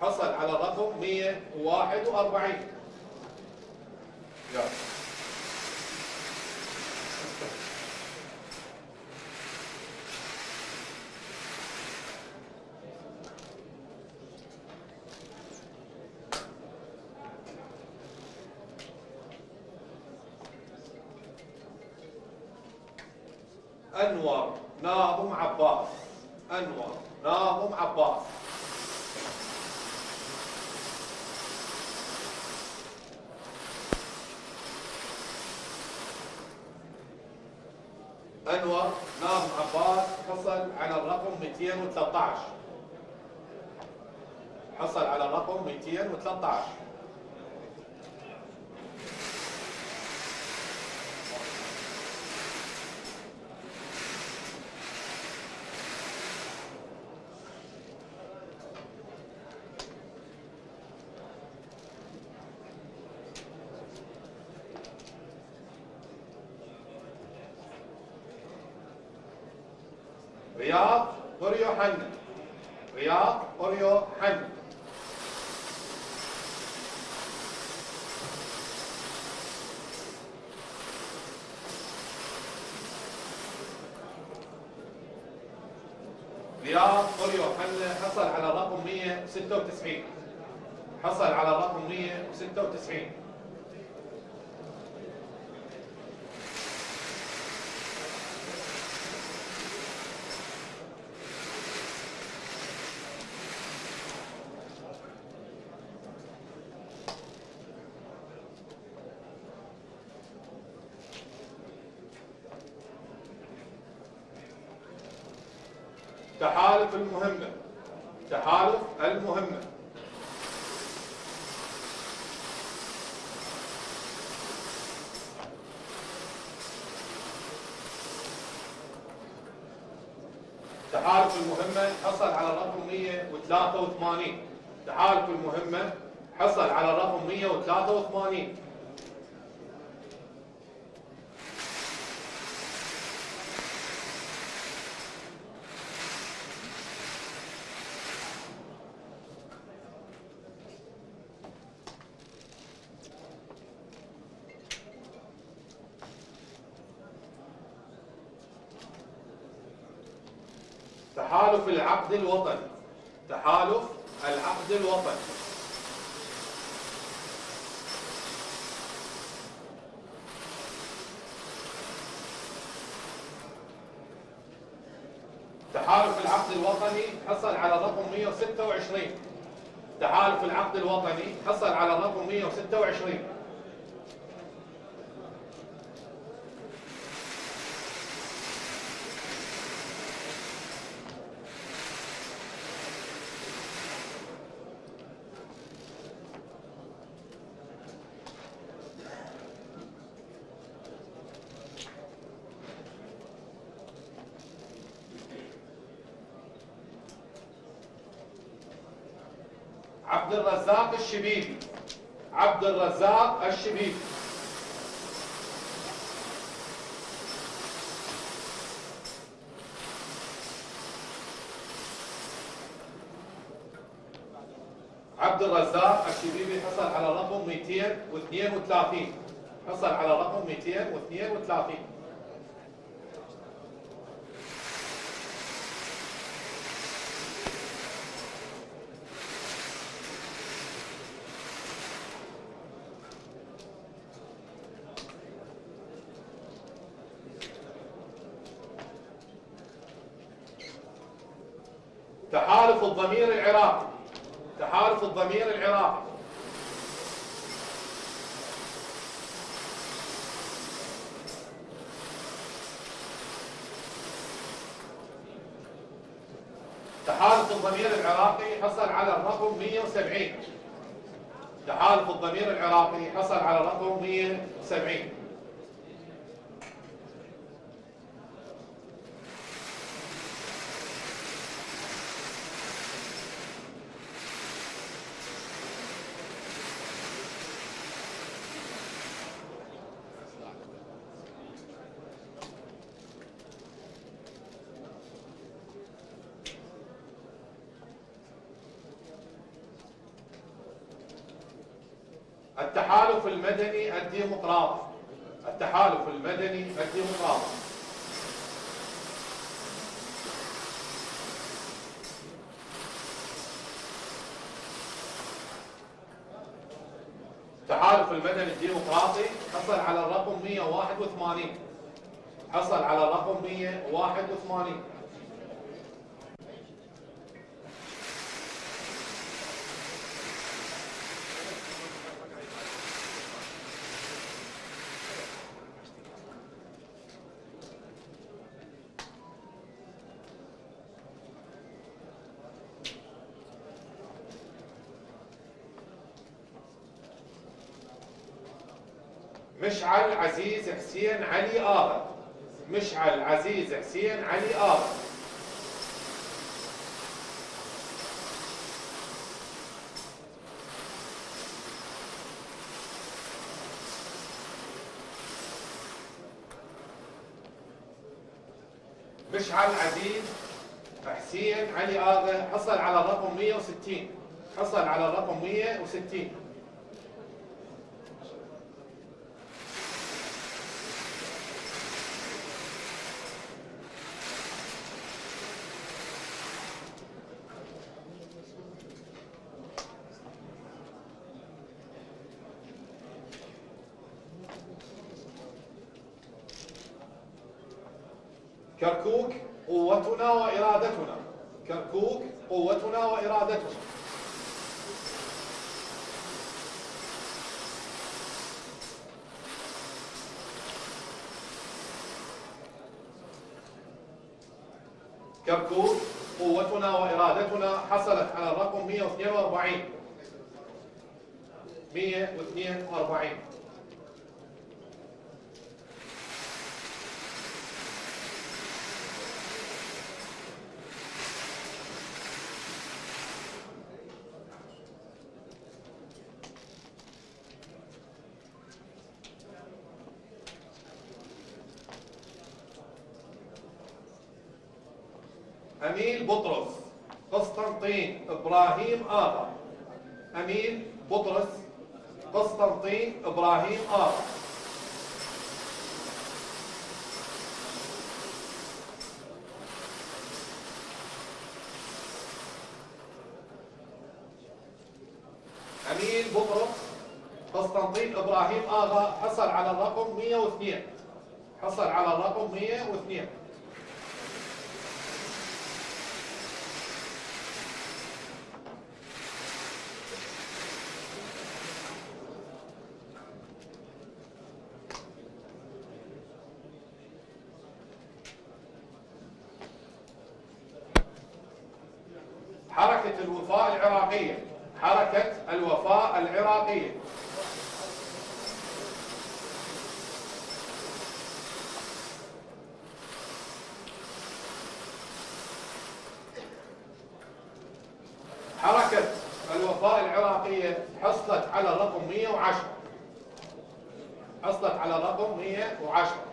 حصل على الرقم 141 يلا أنور ناظم عباس أنور ناظم عباس أنور ناظم عباس حصل على الرقم 213 حصل على الرقم 213 رياض أوريو حنا رياض أوريو حنا رياض أوريو حنا حصل على الرقم 196 حصل على الرقم 196 تحالف المهمة تحالف المهمة تحالف المهمة حصل على الرقم 183 تحالف المهمة حصل على الرقم 183 تحالف العقد الوطني. تحالف العقد الوطني. تحالف العقد الوطني حصل على الرقم 126 تحالف العقد الوطني حصل على الرقم 126 عبد الرزاق الشبيبي عبد الرزاق الشبيبي عبد الرزاق الشبيبي حصل على رقم 232 حصل على رقم 232 تحالف الضمير العراقي تحالف الضمير العراقي تحالف الضمير العراقي حصل على الرقم 170 تحالف الضمير العراقي حصل على الرقم 170 التحالف المدني الديمقراطي التحالف المدني الديمقراطي التحالف المدني الديمقراطي حصل على الرقم 181 حصل على الرقم 181 مشعل عزيز حسين علي آغا مشعل عزيز حسين علي آغا مشعل عزيز حسين علي آغا حصل على الرقم 160 حصل على الرقم 160 بطرس. قسطنطين إبراهيم آغا أميل بطرس. قسطنطين إبراهيم آغا أميل بطرس. قسطنطين إبراهيم آغا حصل على الرقم 102 حصل على الرقم 102 حركة الوفاء العراقية حركة الوفاء العراقية حركة الوفاء العراقية حصلت على الرقم 110 حصلت على الرقم 110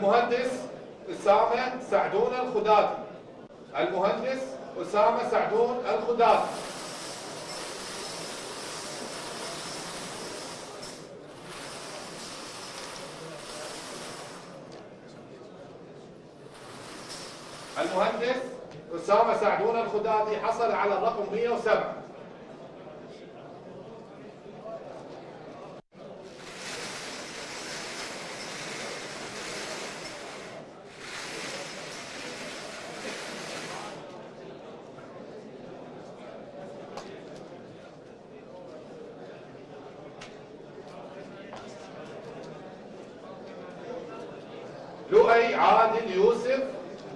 المهندس أسامة سعدون الخدادي المهندس أسامة سعدون الخدادي المهندس أسامة سعدون الخدادي حصل على الرقم 107 لؤي عادل يوسف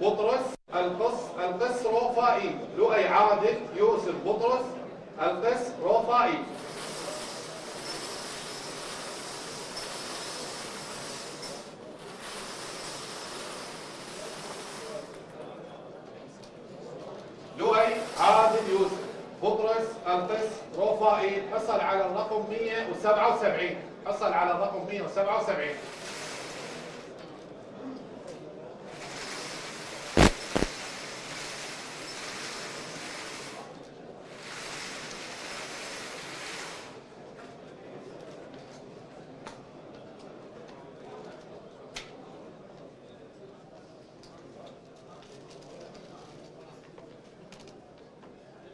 بطرس القص القس روفائي لؤي عادل يوسف بطرس القس روفائي لؤي عادل يوسف بطرس القس روفائي حصل على الرقم 177 حصل على الرقم 177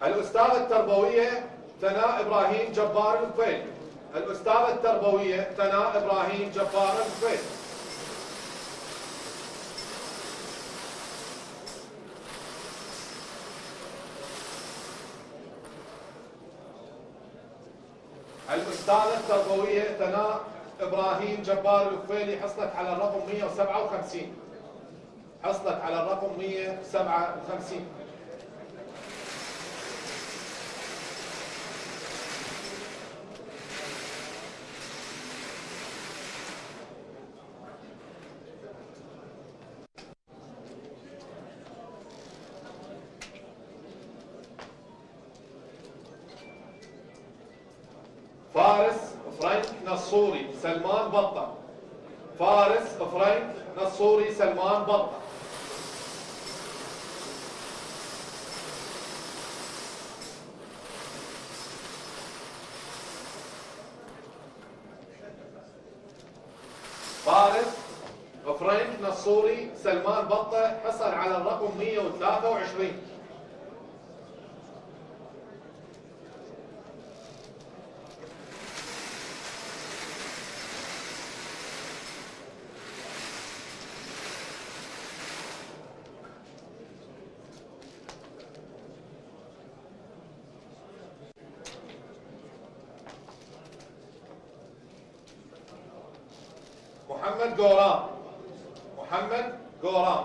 الأستاذة التربوية ثناء إبراهيم جبار الكفيل الأستاذة التربوية ثناء إبراهيم جبار الكفيل الأستاذة التربوية ثناء إبراهيم جبار الكفيلي حصلت على الرقم 157 حصلت على الرقم 157 قوران محمد قوران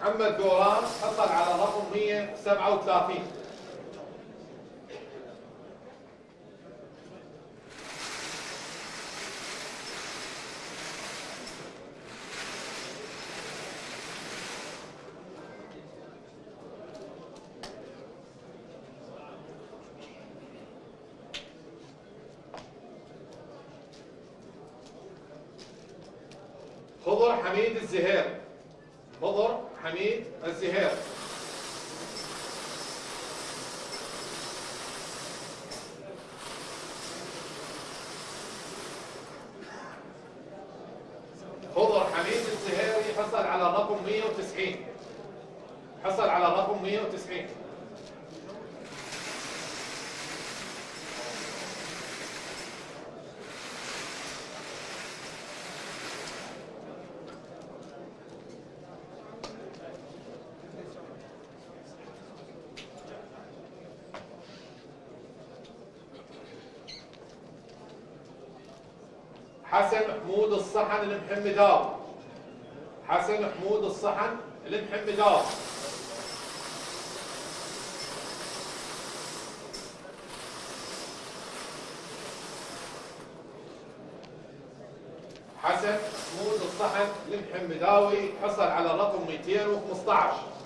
محمد دوران حصل على رقم 137 حميد الزهيري حصل على الرقم 190 حصل على الرقم 190 حسن حمود الصحن حمود الصحن المحمداوي حسن حمود الصحن المحمداوي حصل على الرقم 215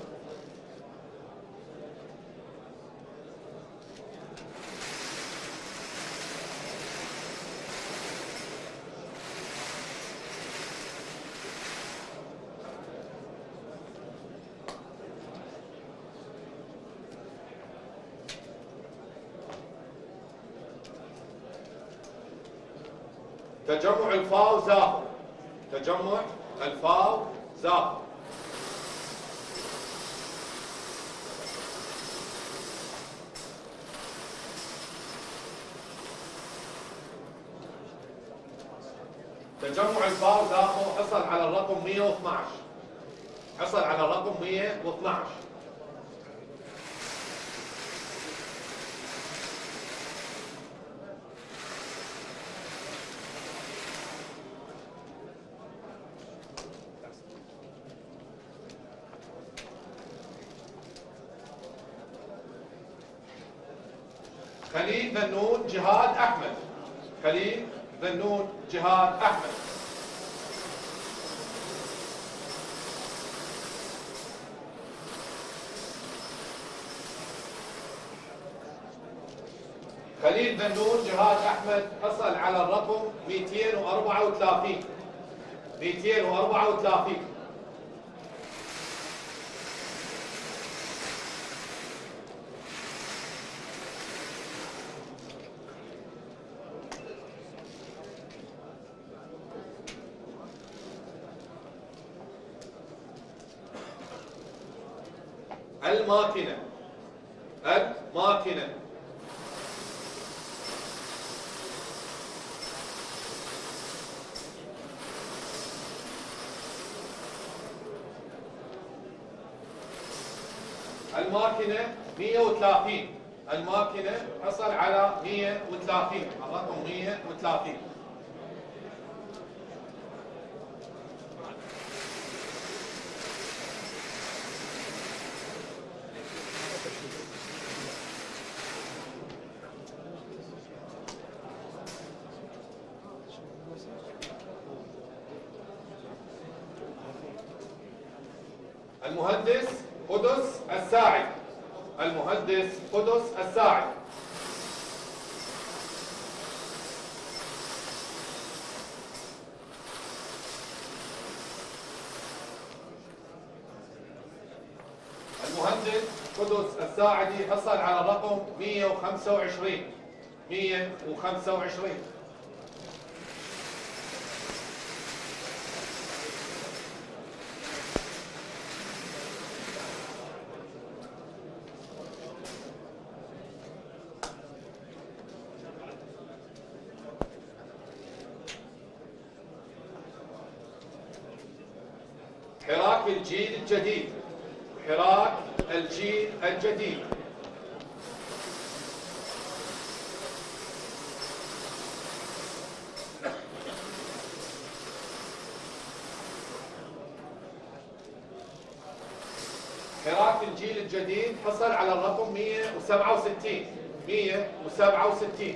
تجمع الفاو زاخر تجمع الفاو زاخر تجمع الفاو زاخر حصل على الرقم 112 حصل على الرقم 112 خليل ذنون جهاد أحمد. خليل ذنون جهاد أحمد. خليل ذنون جهاد أحمد حصل على الرقم 234 234 الماكنة الماكنة الماكنة 130 الماكنة حصل على 130 الرقم 130 المهندس قدس الساعد المهندس قدس الساعد المهندس قدس حصل على الرقم 125 125 حراك الجيل الجديد. حراك الجيل الجديد. الجديد حصل على الرقم 167 167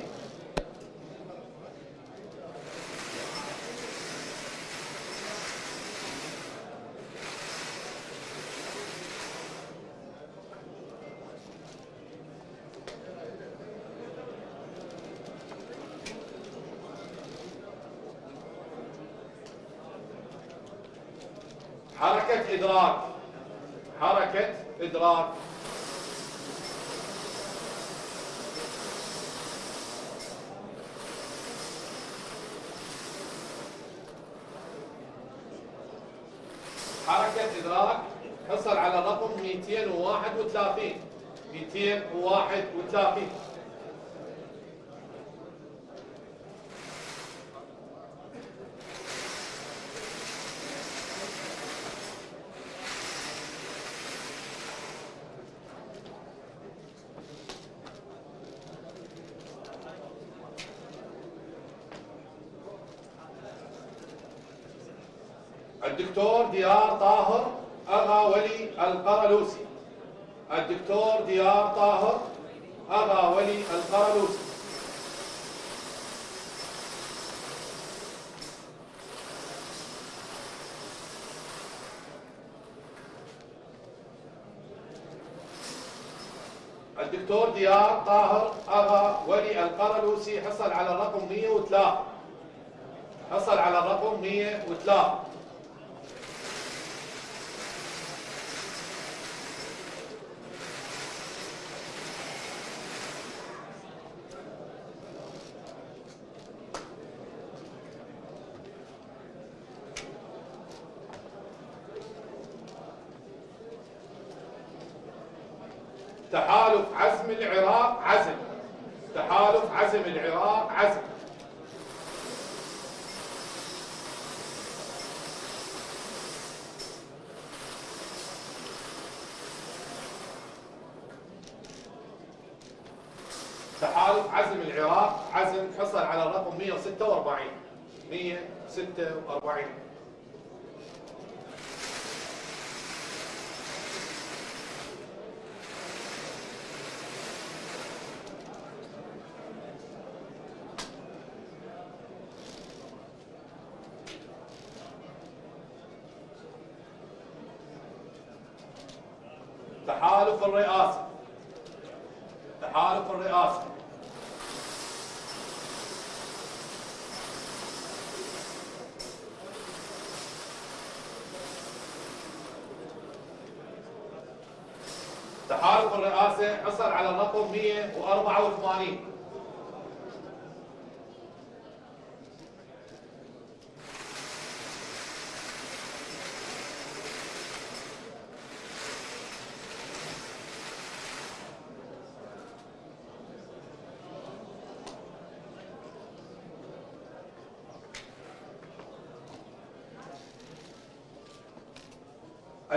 all the way up.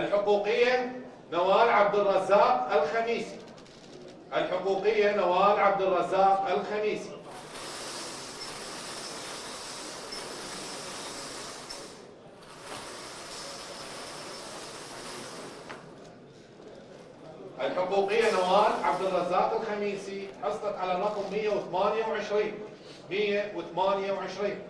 الحقوقية نوال عبد الرزاق الخميسي. الحقوقية نوال عبد الرزاق الخميسي. الحقوقية نوال عبد الرزاق الخميسي حصلت على رقم 128 128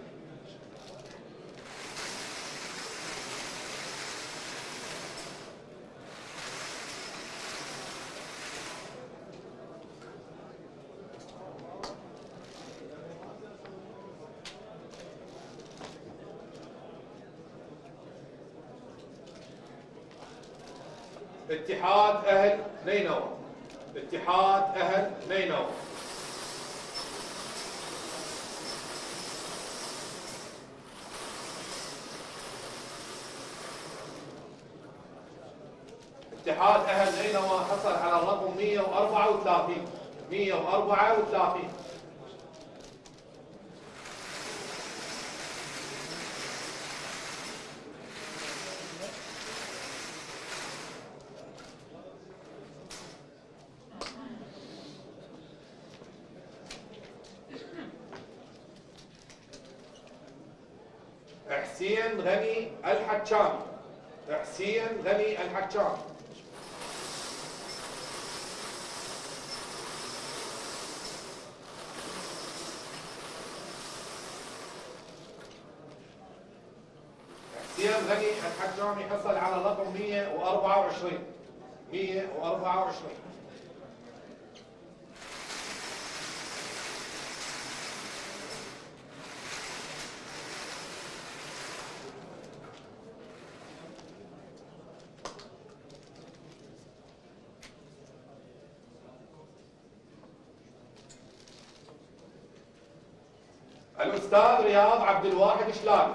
الأستاذ رياض عبد الواحد شلال.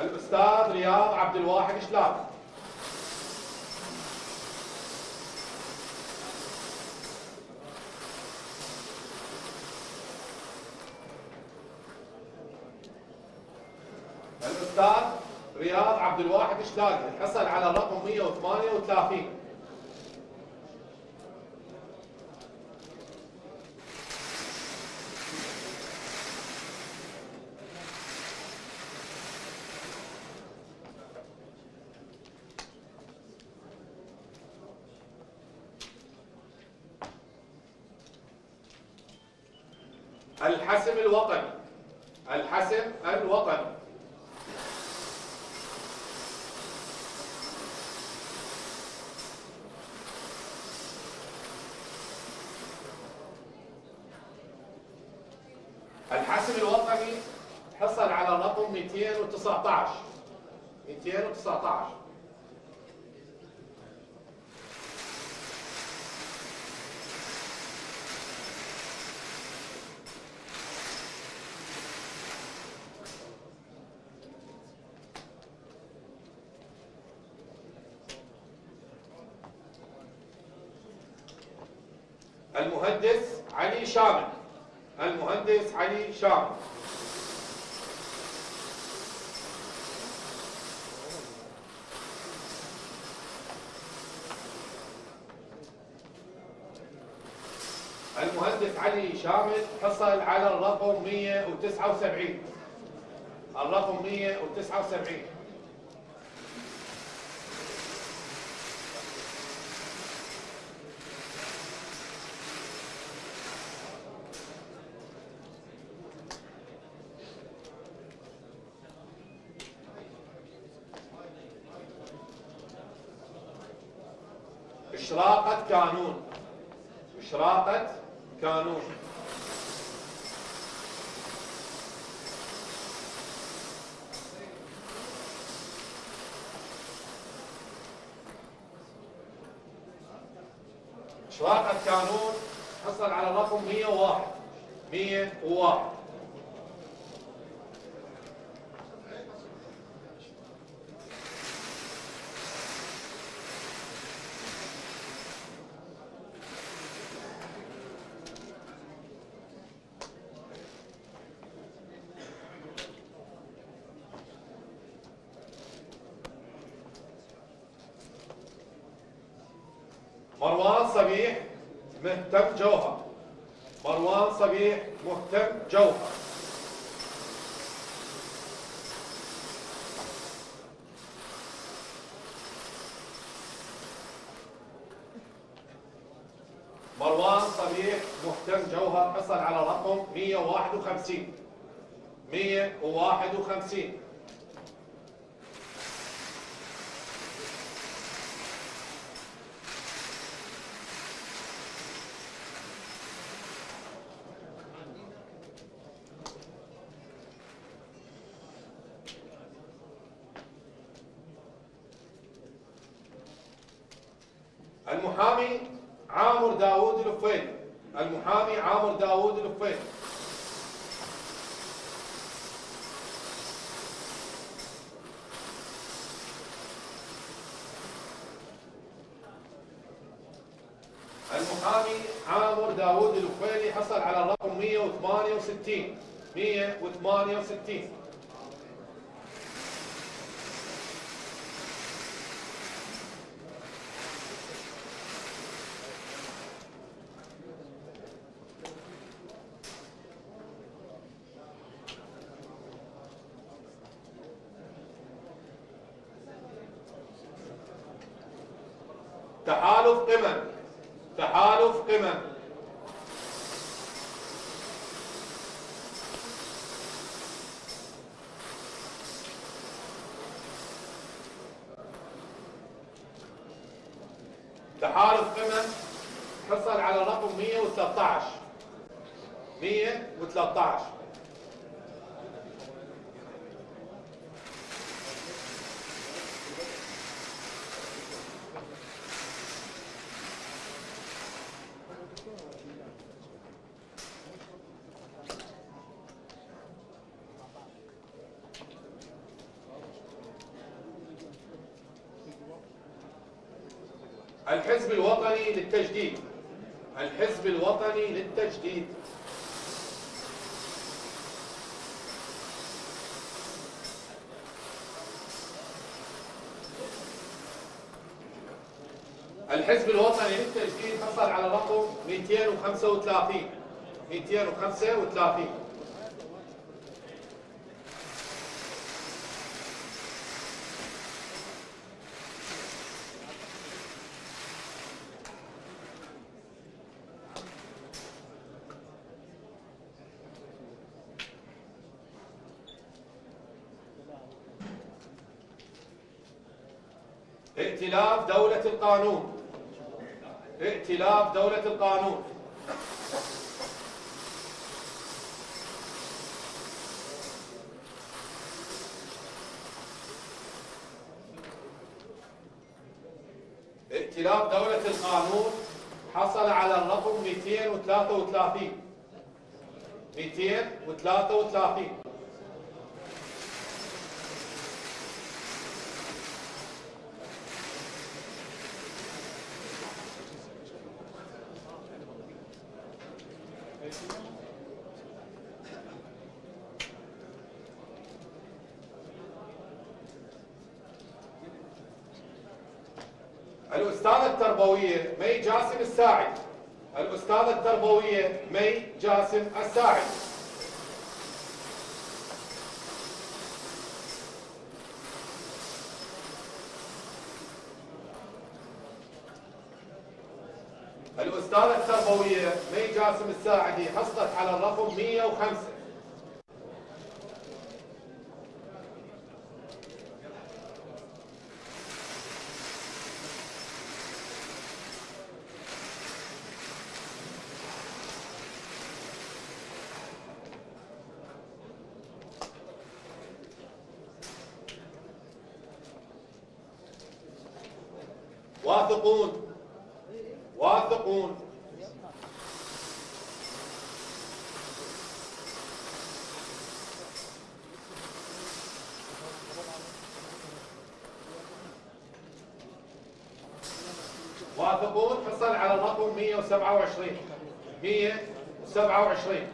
الأستاذ رياض عبد الواحد شلال. الأستاذ رياض عبد الواحد شلال حصل على الرقم 138 الحسم الوطني الحسم الوطني الحسم الوطني حصل على الرقم 219 219 المهندس علي شامل. المهندس علي شامل. المهندس علي شامل حصل على الرقم 179 الرقم 179镜 تحالف قمم. تحالف قمم. 235 235 ائتلاف دولة القانون. ائتلاف دولة القانون. 33 127 127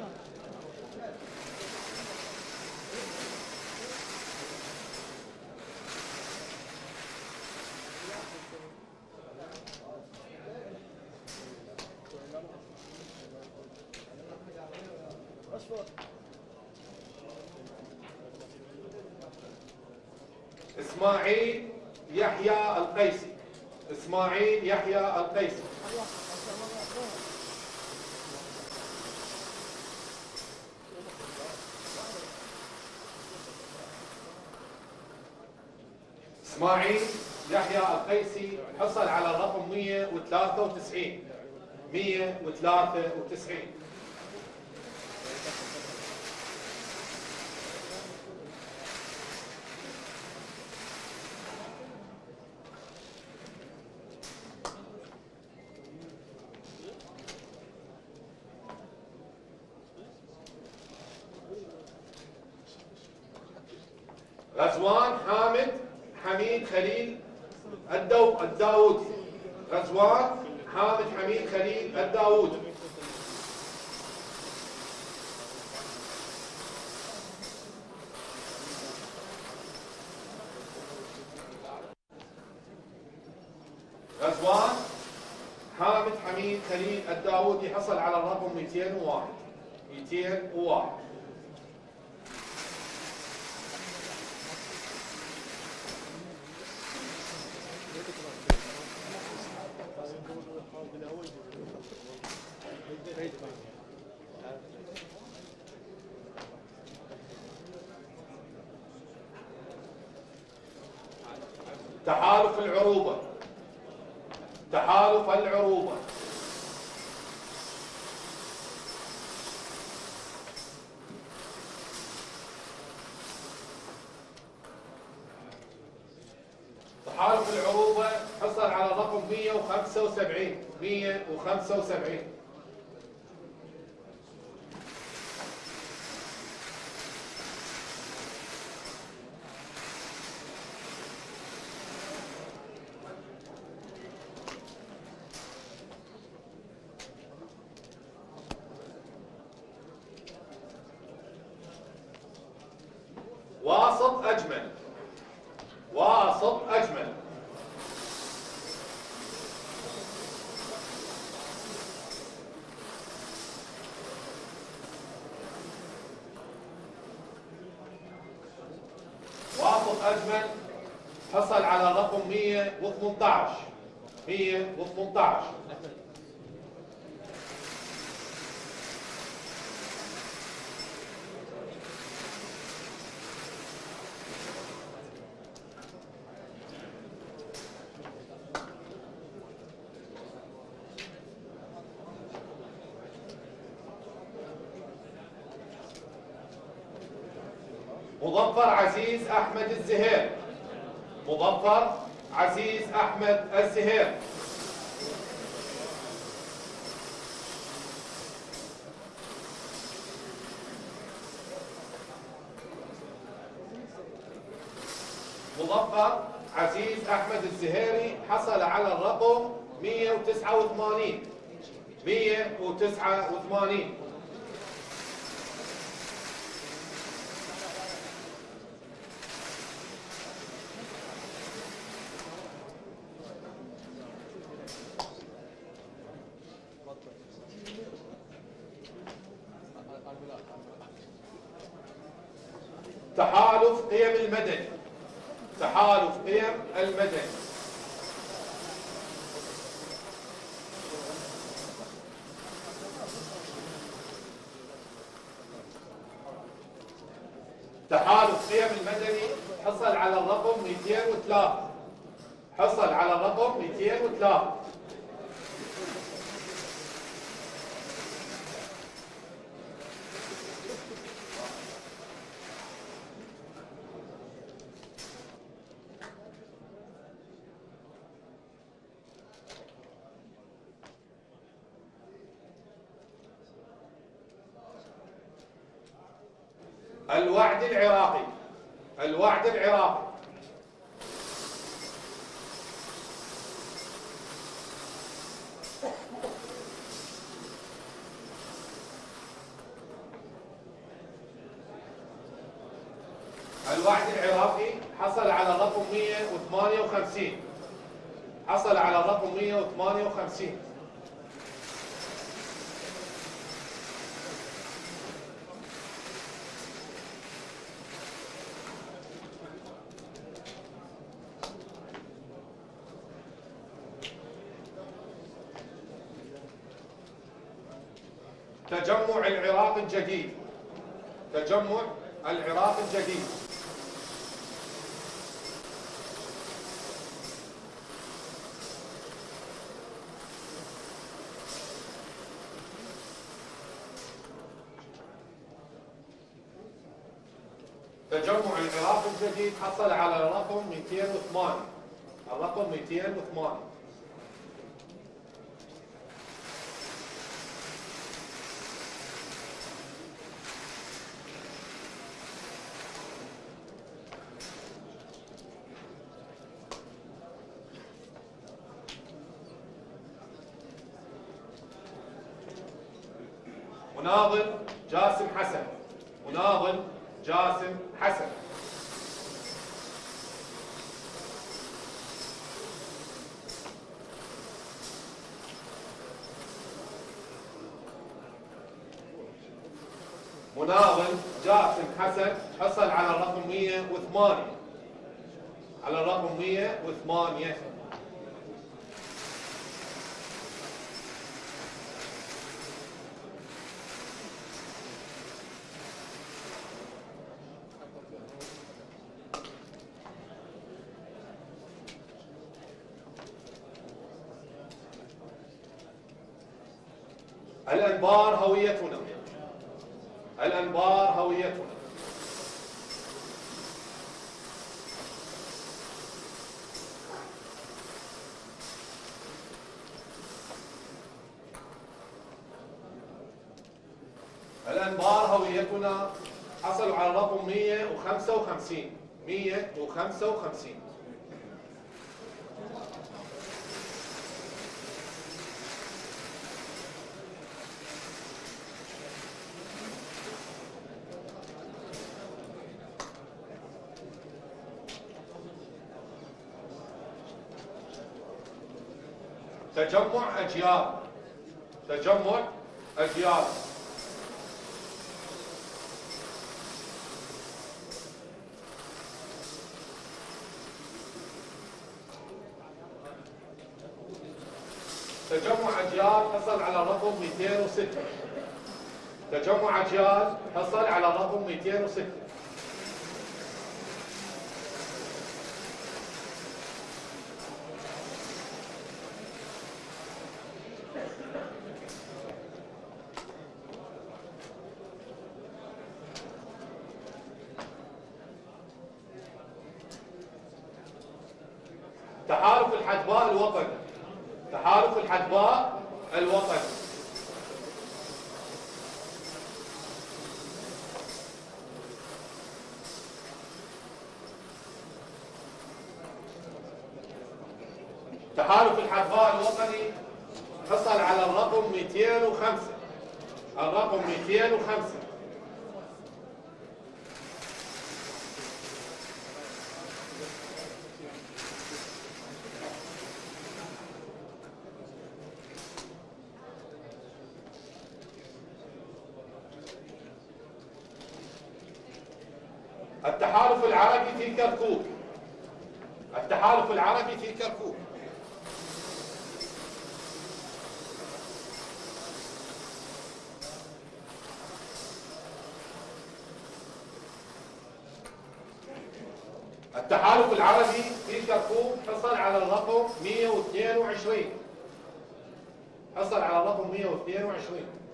غزوان حامد حميد خليل الدو الداوود. غزوان حامد حميد خليل الداوود. غزوان حامد حميد خليل الداوودي حصل على الرقم 201 201 تحالف العروبة. تحالف العروبة. تحالف العروبة حصل على رقم 175 175 العراق جديد. تجمع العراق الجديد. تجمع العراق الجديد حصل على رقم 208 الرقم 208 155 155 تجمع أجيال. تجمع أجيال تجمع أجيال حصل على الرقم 206 تجمع أجيال حصل على الرقم 206 تحالف الحدباء الوطني تحالف الحدباء الوطني تحالف الحدباء الوطني حصل على الرقم 205 الرقم 205 التحالف العربي في كركوك التحالف العربي في كركوك التحالف العربي في كركوك حصل على الرقم 122 حصل على الرقم 122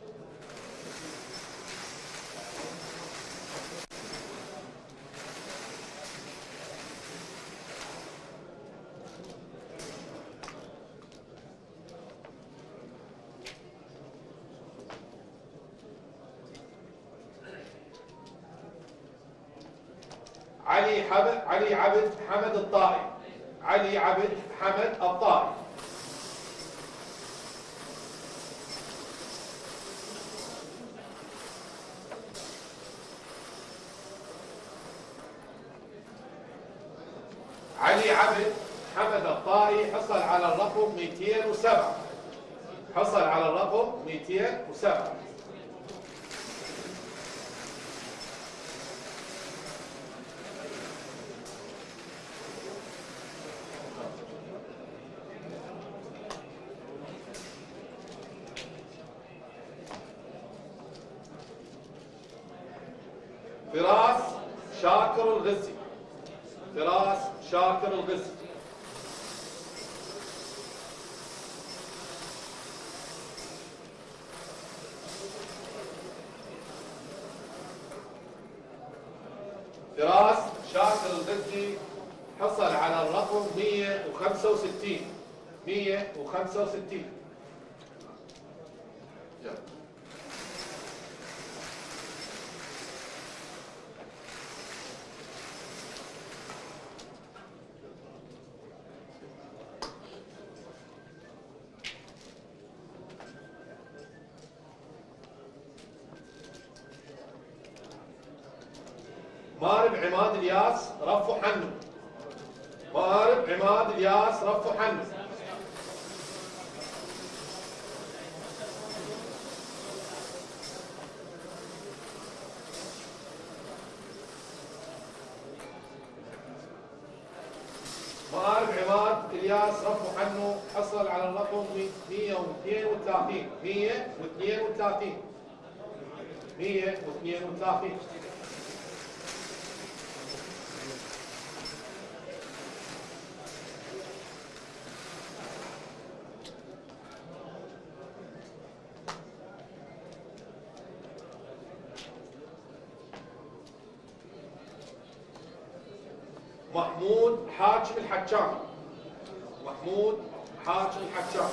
علي حبد علي عبد حمد الطائي. علي عبد حمد الطائي. علي عبد حمد الطائي حصل على الرقم 207 حصل على الرقم 207 عماد الياس رفو حنو مارب عماد الياس رفو حنو مارب عماد الياس رفو حنو حصل على الرقم 132 132 132 حاكم الحكام محمود حاكم الحكام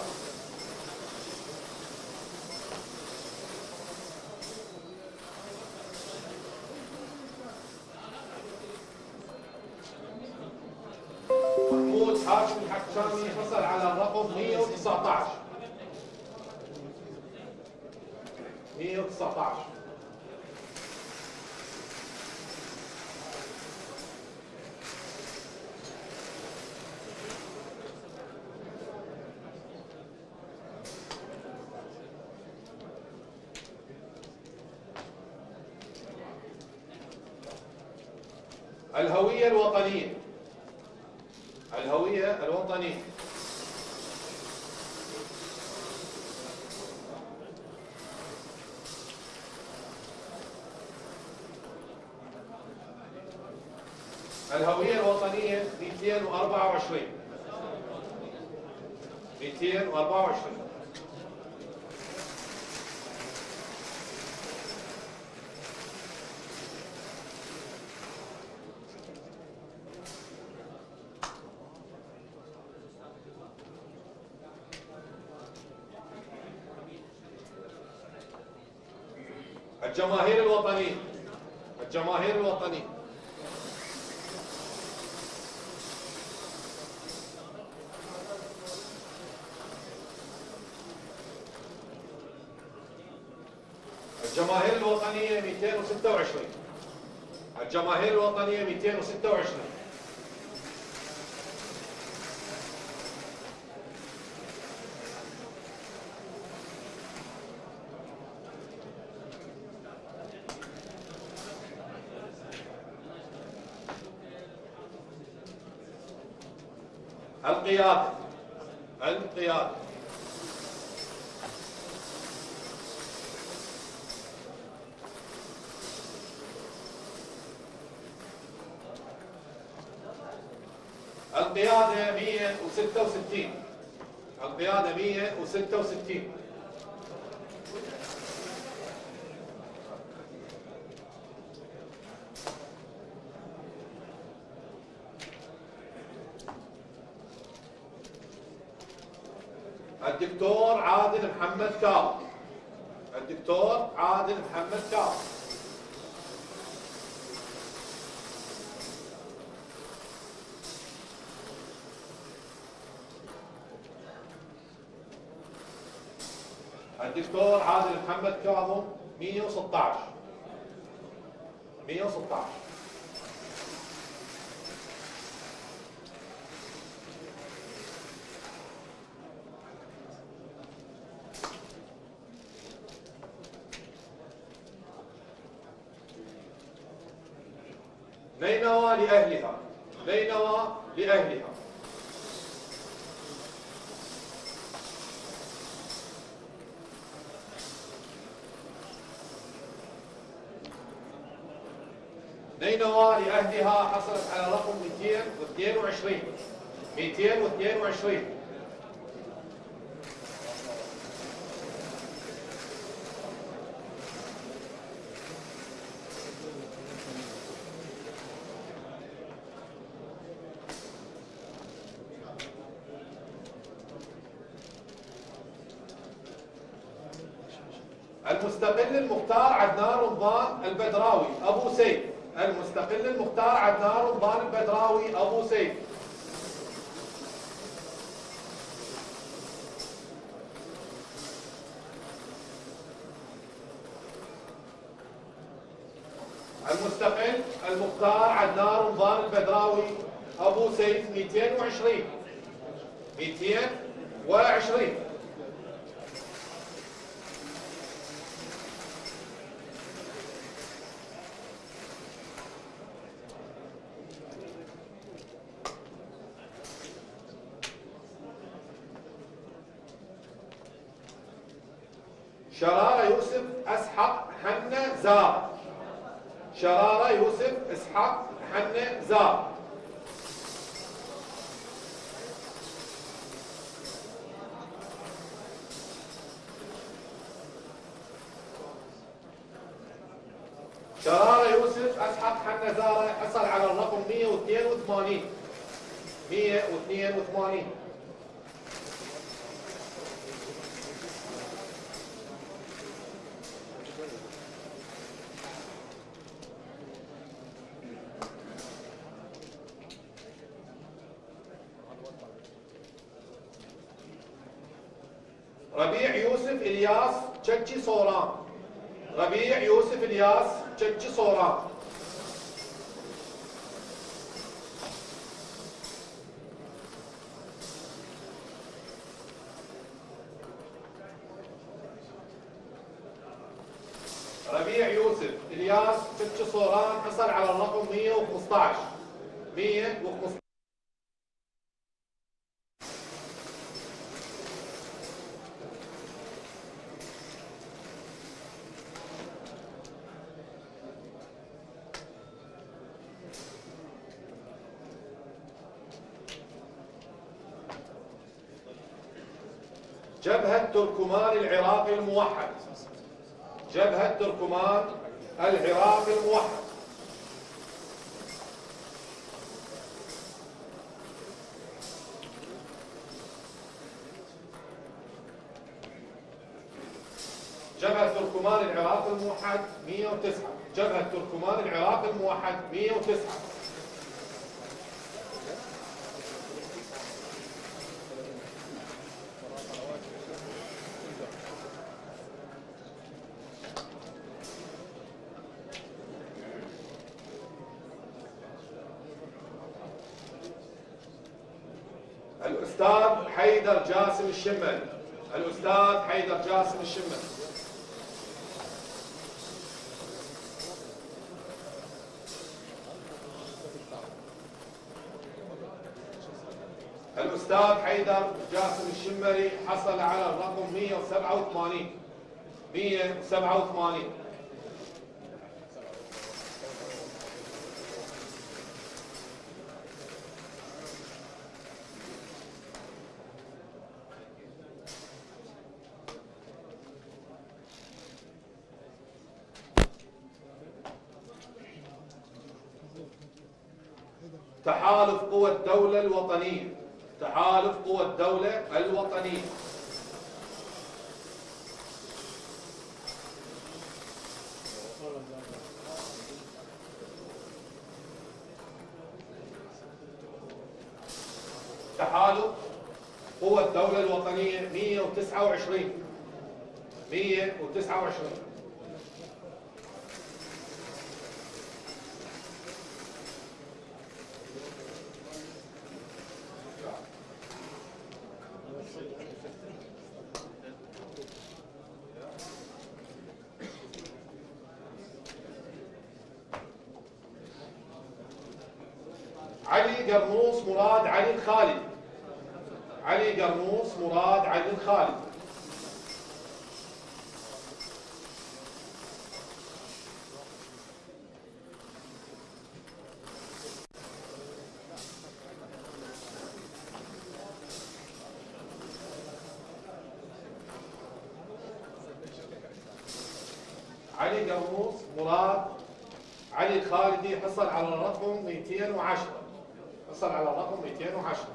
الهوية الوطنية. الهوية الوطنية. الهوية الوطنية 224 224 الجماهير الوطنية. الجماهير الوطنية. الجماهير الوطنية 226 الجماهير الوطنية 226 القيادة القيادة القيادة 166 القيادة 166 الدكتور عادل محمد كاظم. الدكتور عادل محمد كاظم. الدكتور عادل محمد كاظم 116 116 شرارة يوسف أسحق حنة زار. شرارة يوسف إسحاق حنة زار. شرارة يوسف أسحق حنزارة حصل على الرقم 182 182 ربيع يوسف إلياس تشكي صوران. ربيع يوسف إلياس تشكي صوران. ربيع يوسف إلياس تشكي صوران حصل على الرقم 115 115 109 الأستاذ حيدر جاسم الشمل. الأستاذ حيدر جاسم الشمل الأستاذ حيدر جاسم الشمري حصل على الرقم 187 187 تحالف قوى الدولة الوطنية تحالف قوى الدولة الوطنية تحالف قوى الدولة الوطنية 129 129 علي قرنوس مراد علي الخالد. علي قرنوس مراد علي الخالد علي قرنوس مراد علي الخالدي حصل على الرقم 210 حصل على الرقم 210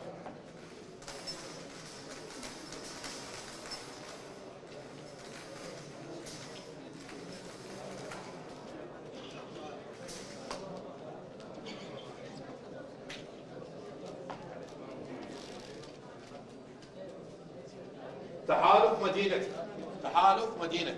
تحالف مدينة تحالف مدينة.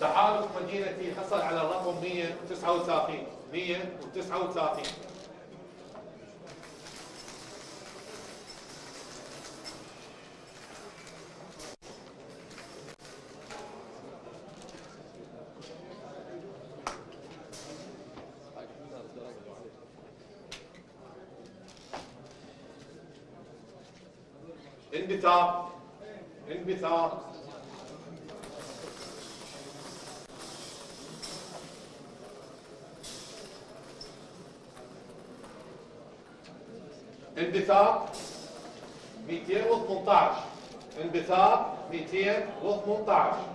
تحالف مدينتي حصل على الرقم 139 139 و18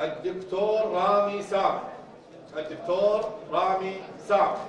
الدكتور رامي سامح. الدكتور رامي سامح.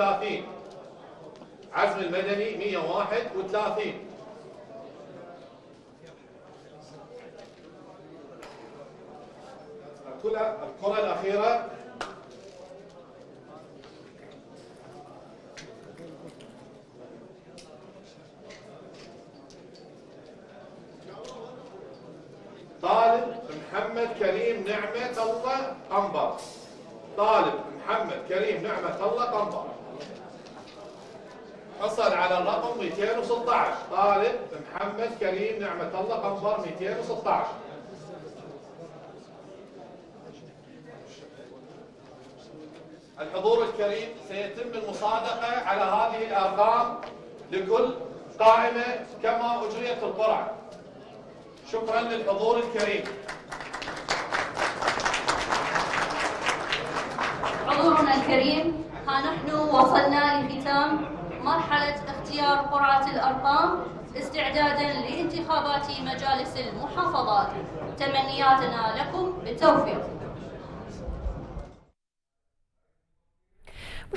stuff in.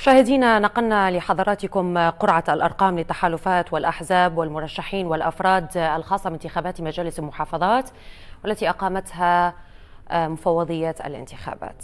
مشاهدينا نقلنا لحضراتكم قرعة الأرقام للتحالفات والأحزاب والمرشحين والأفراد الخاصة بانتخابات مجالس المحافظات والتي أقامتها مفوضية الانتخابات.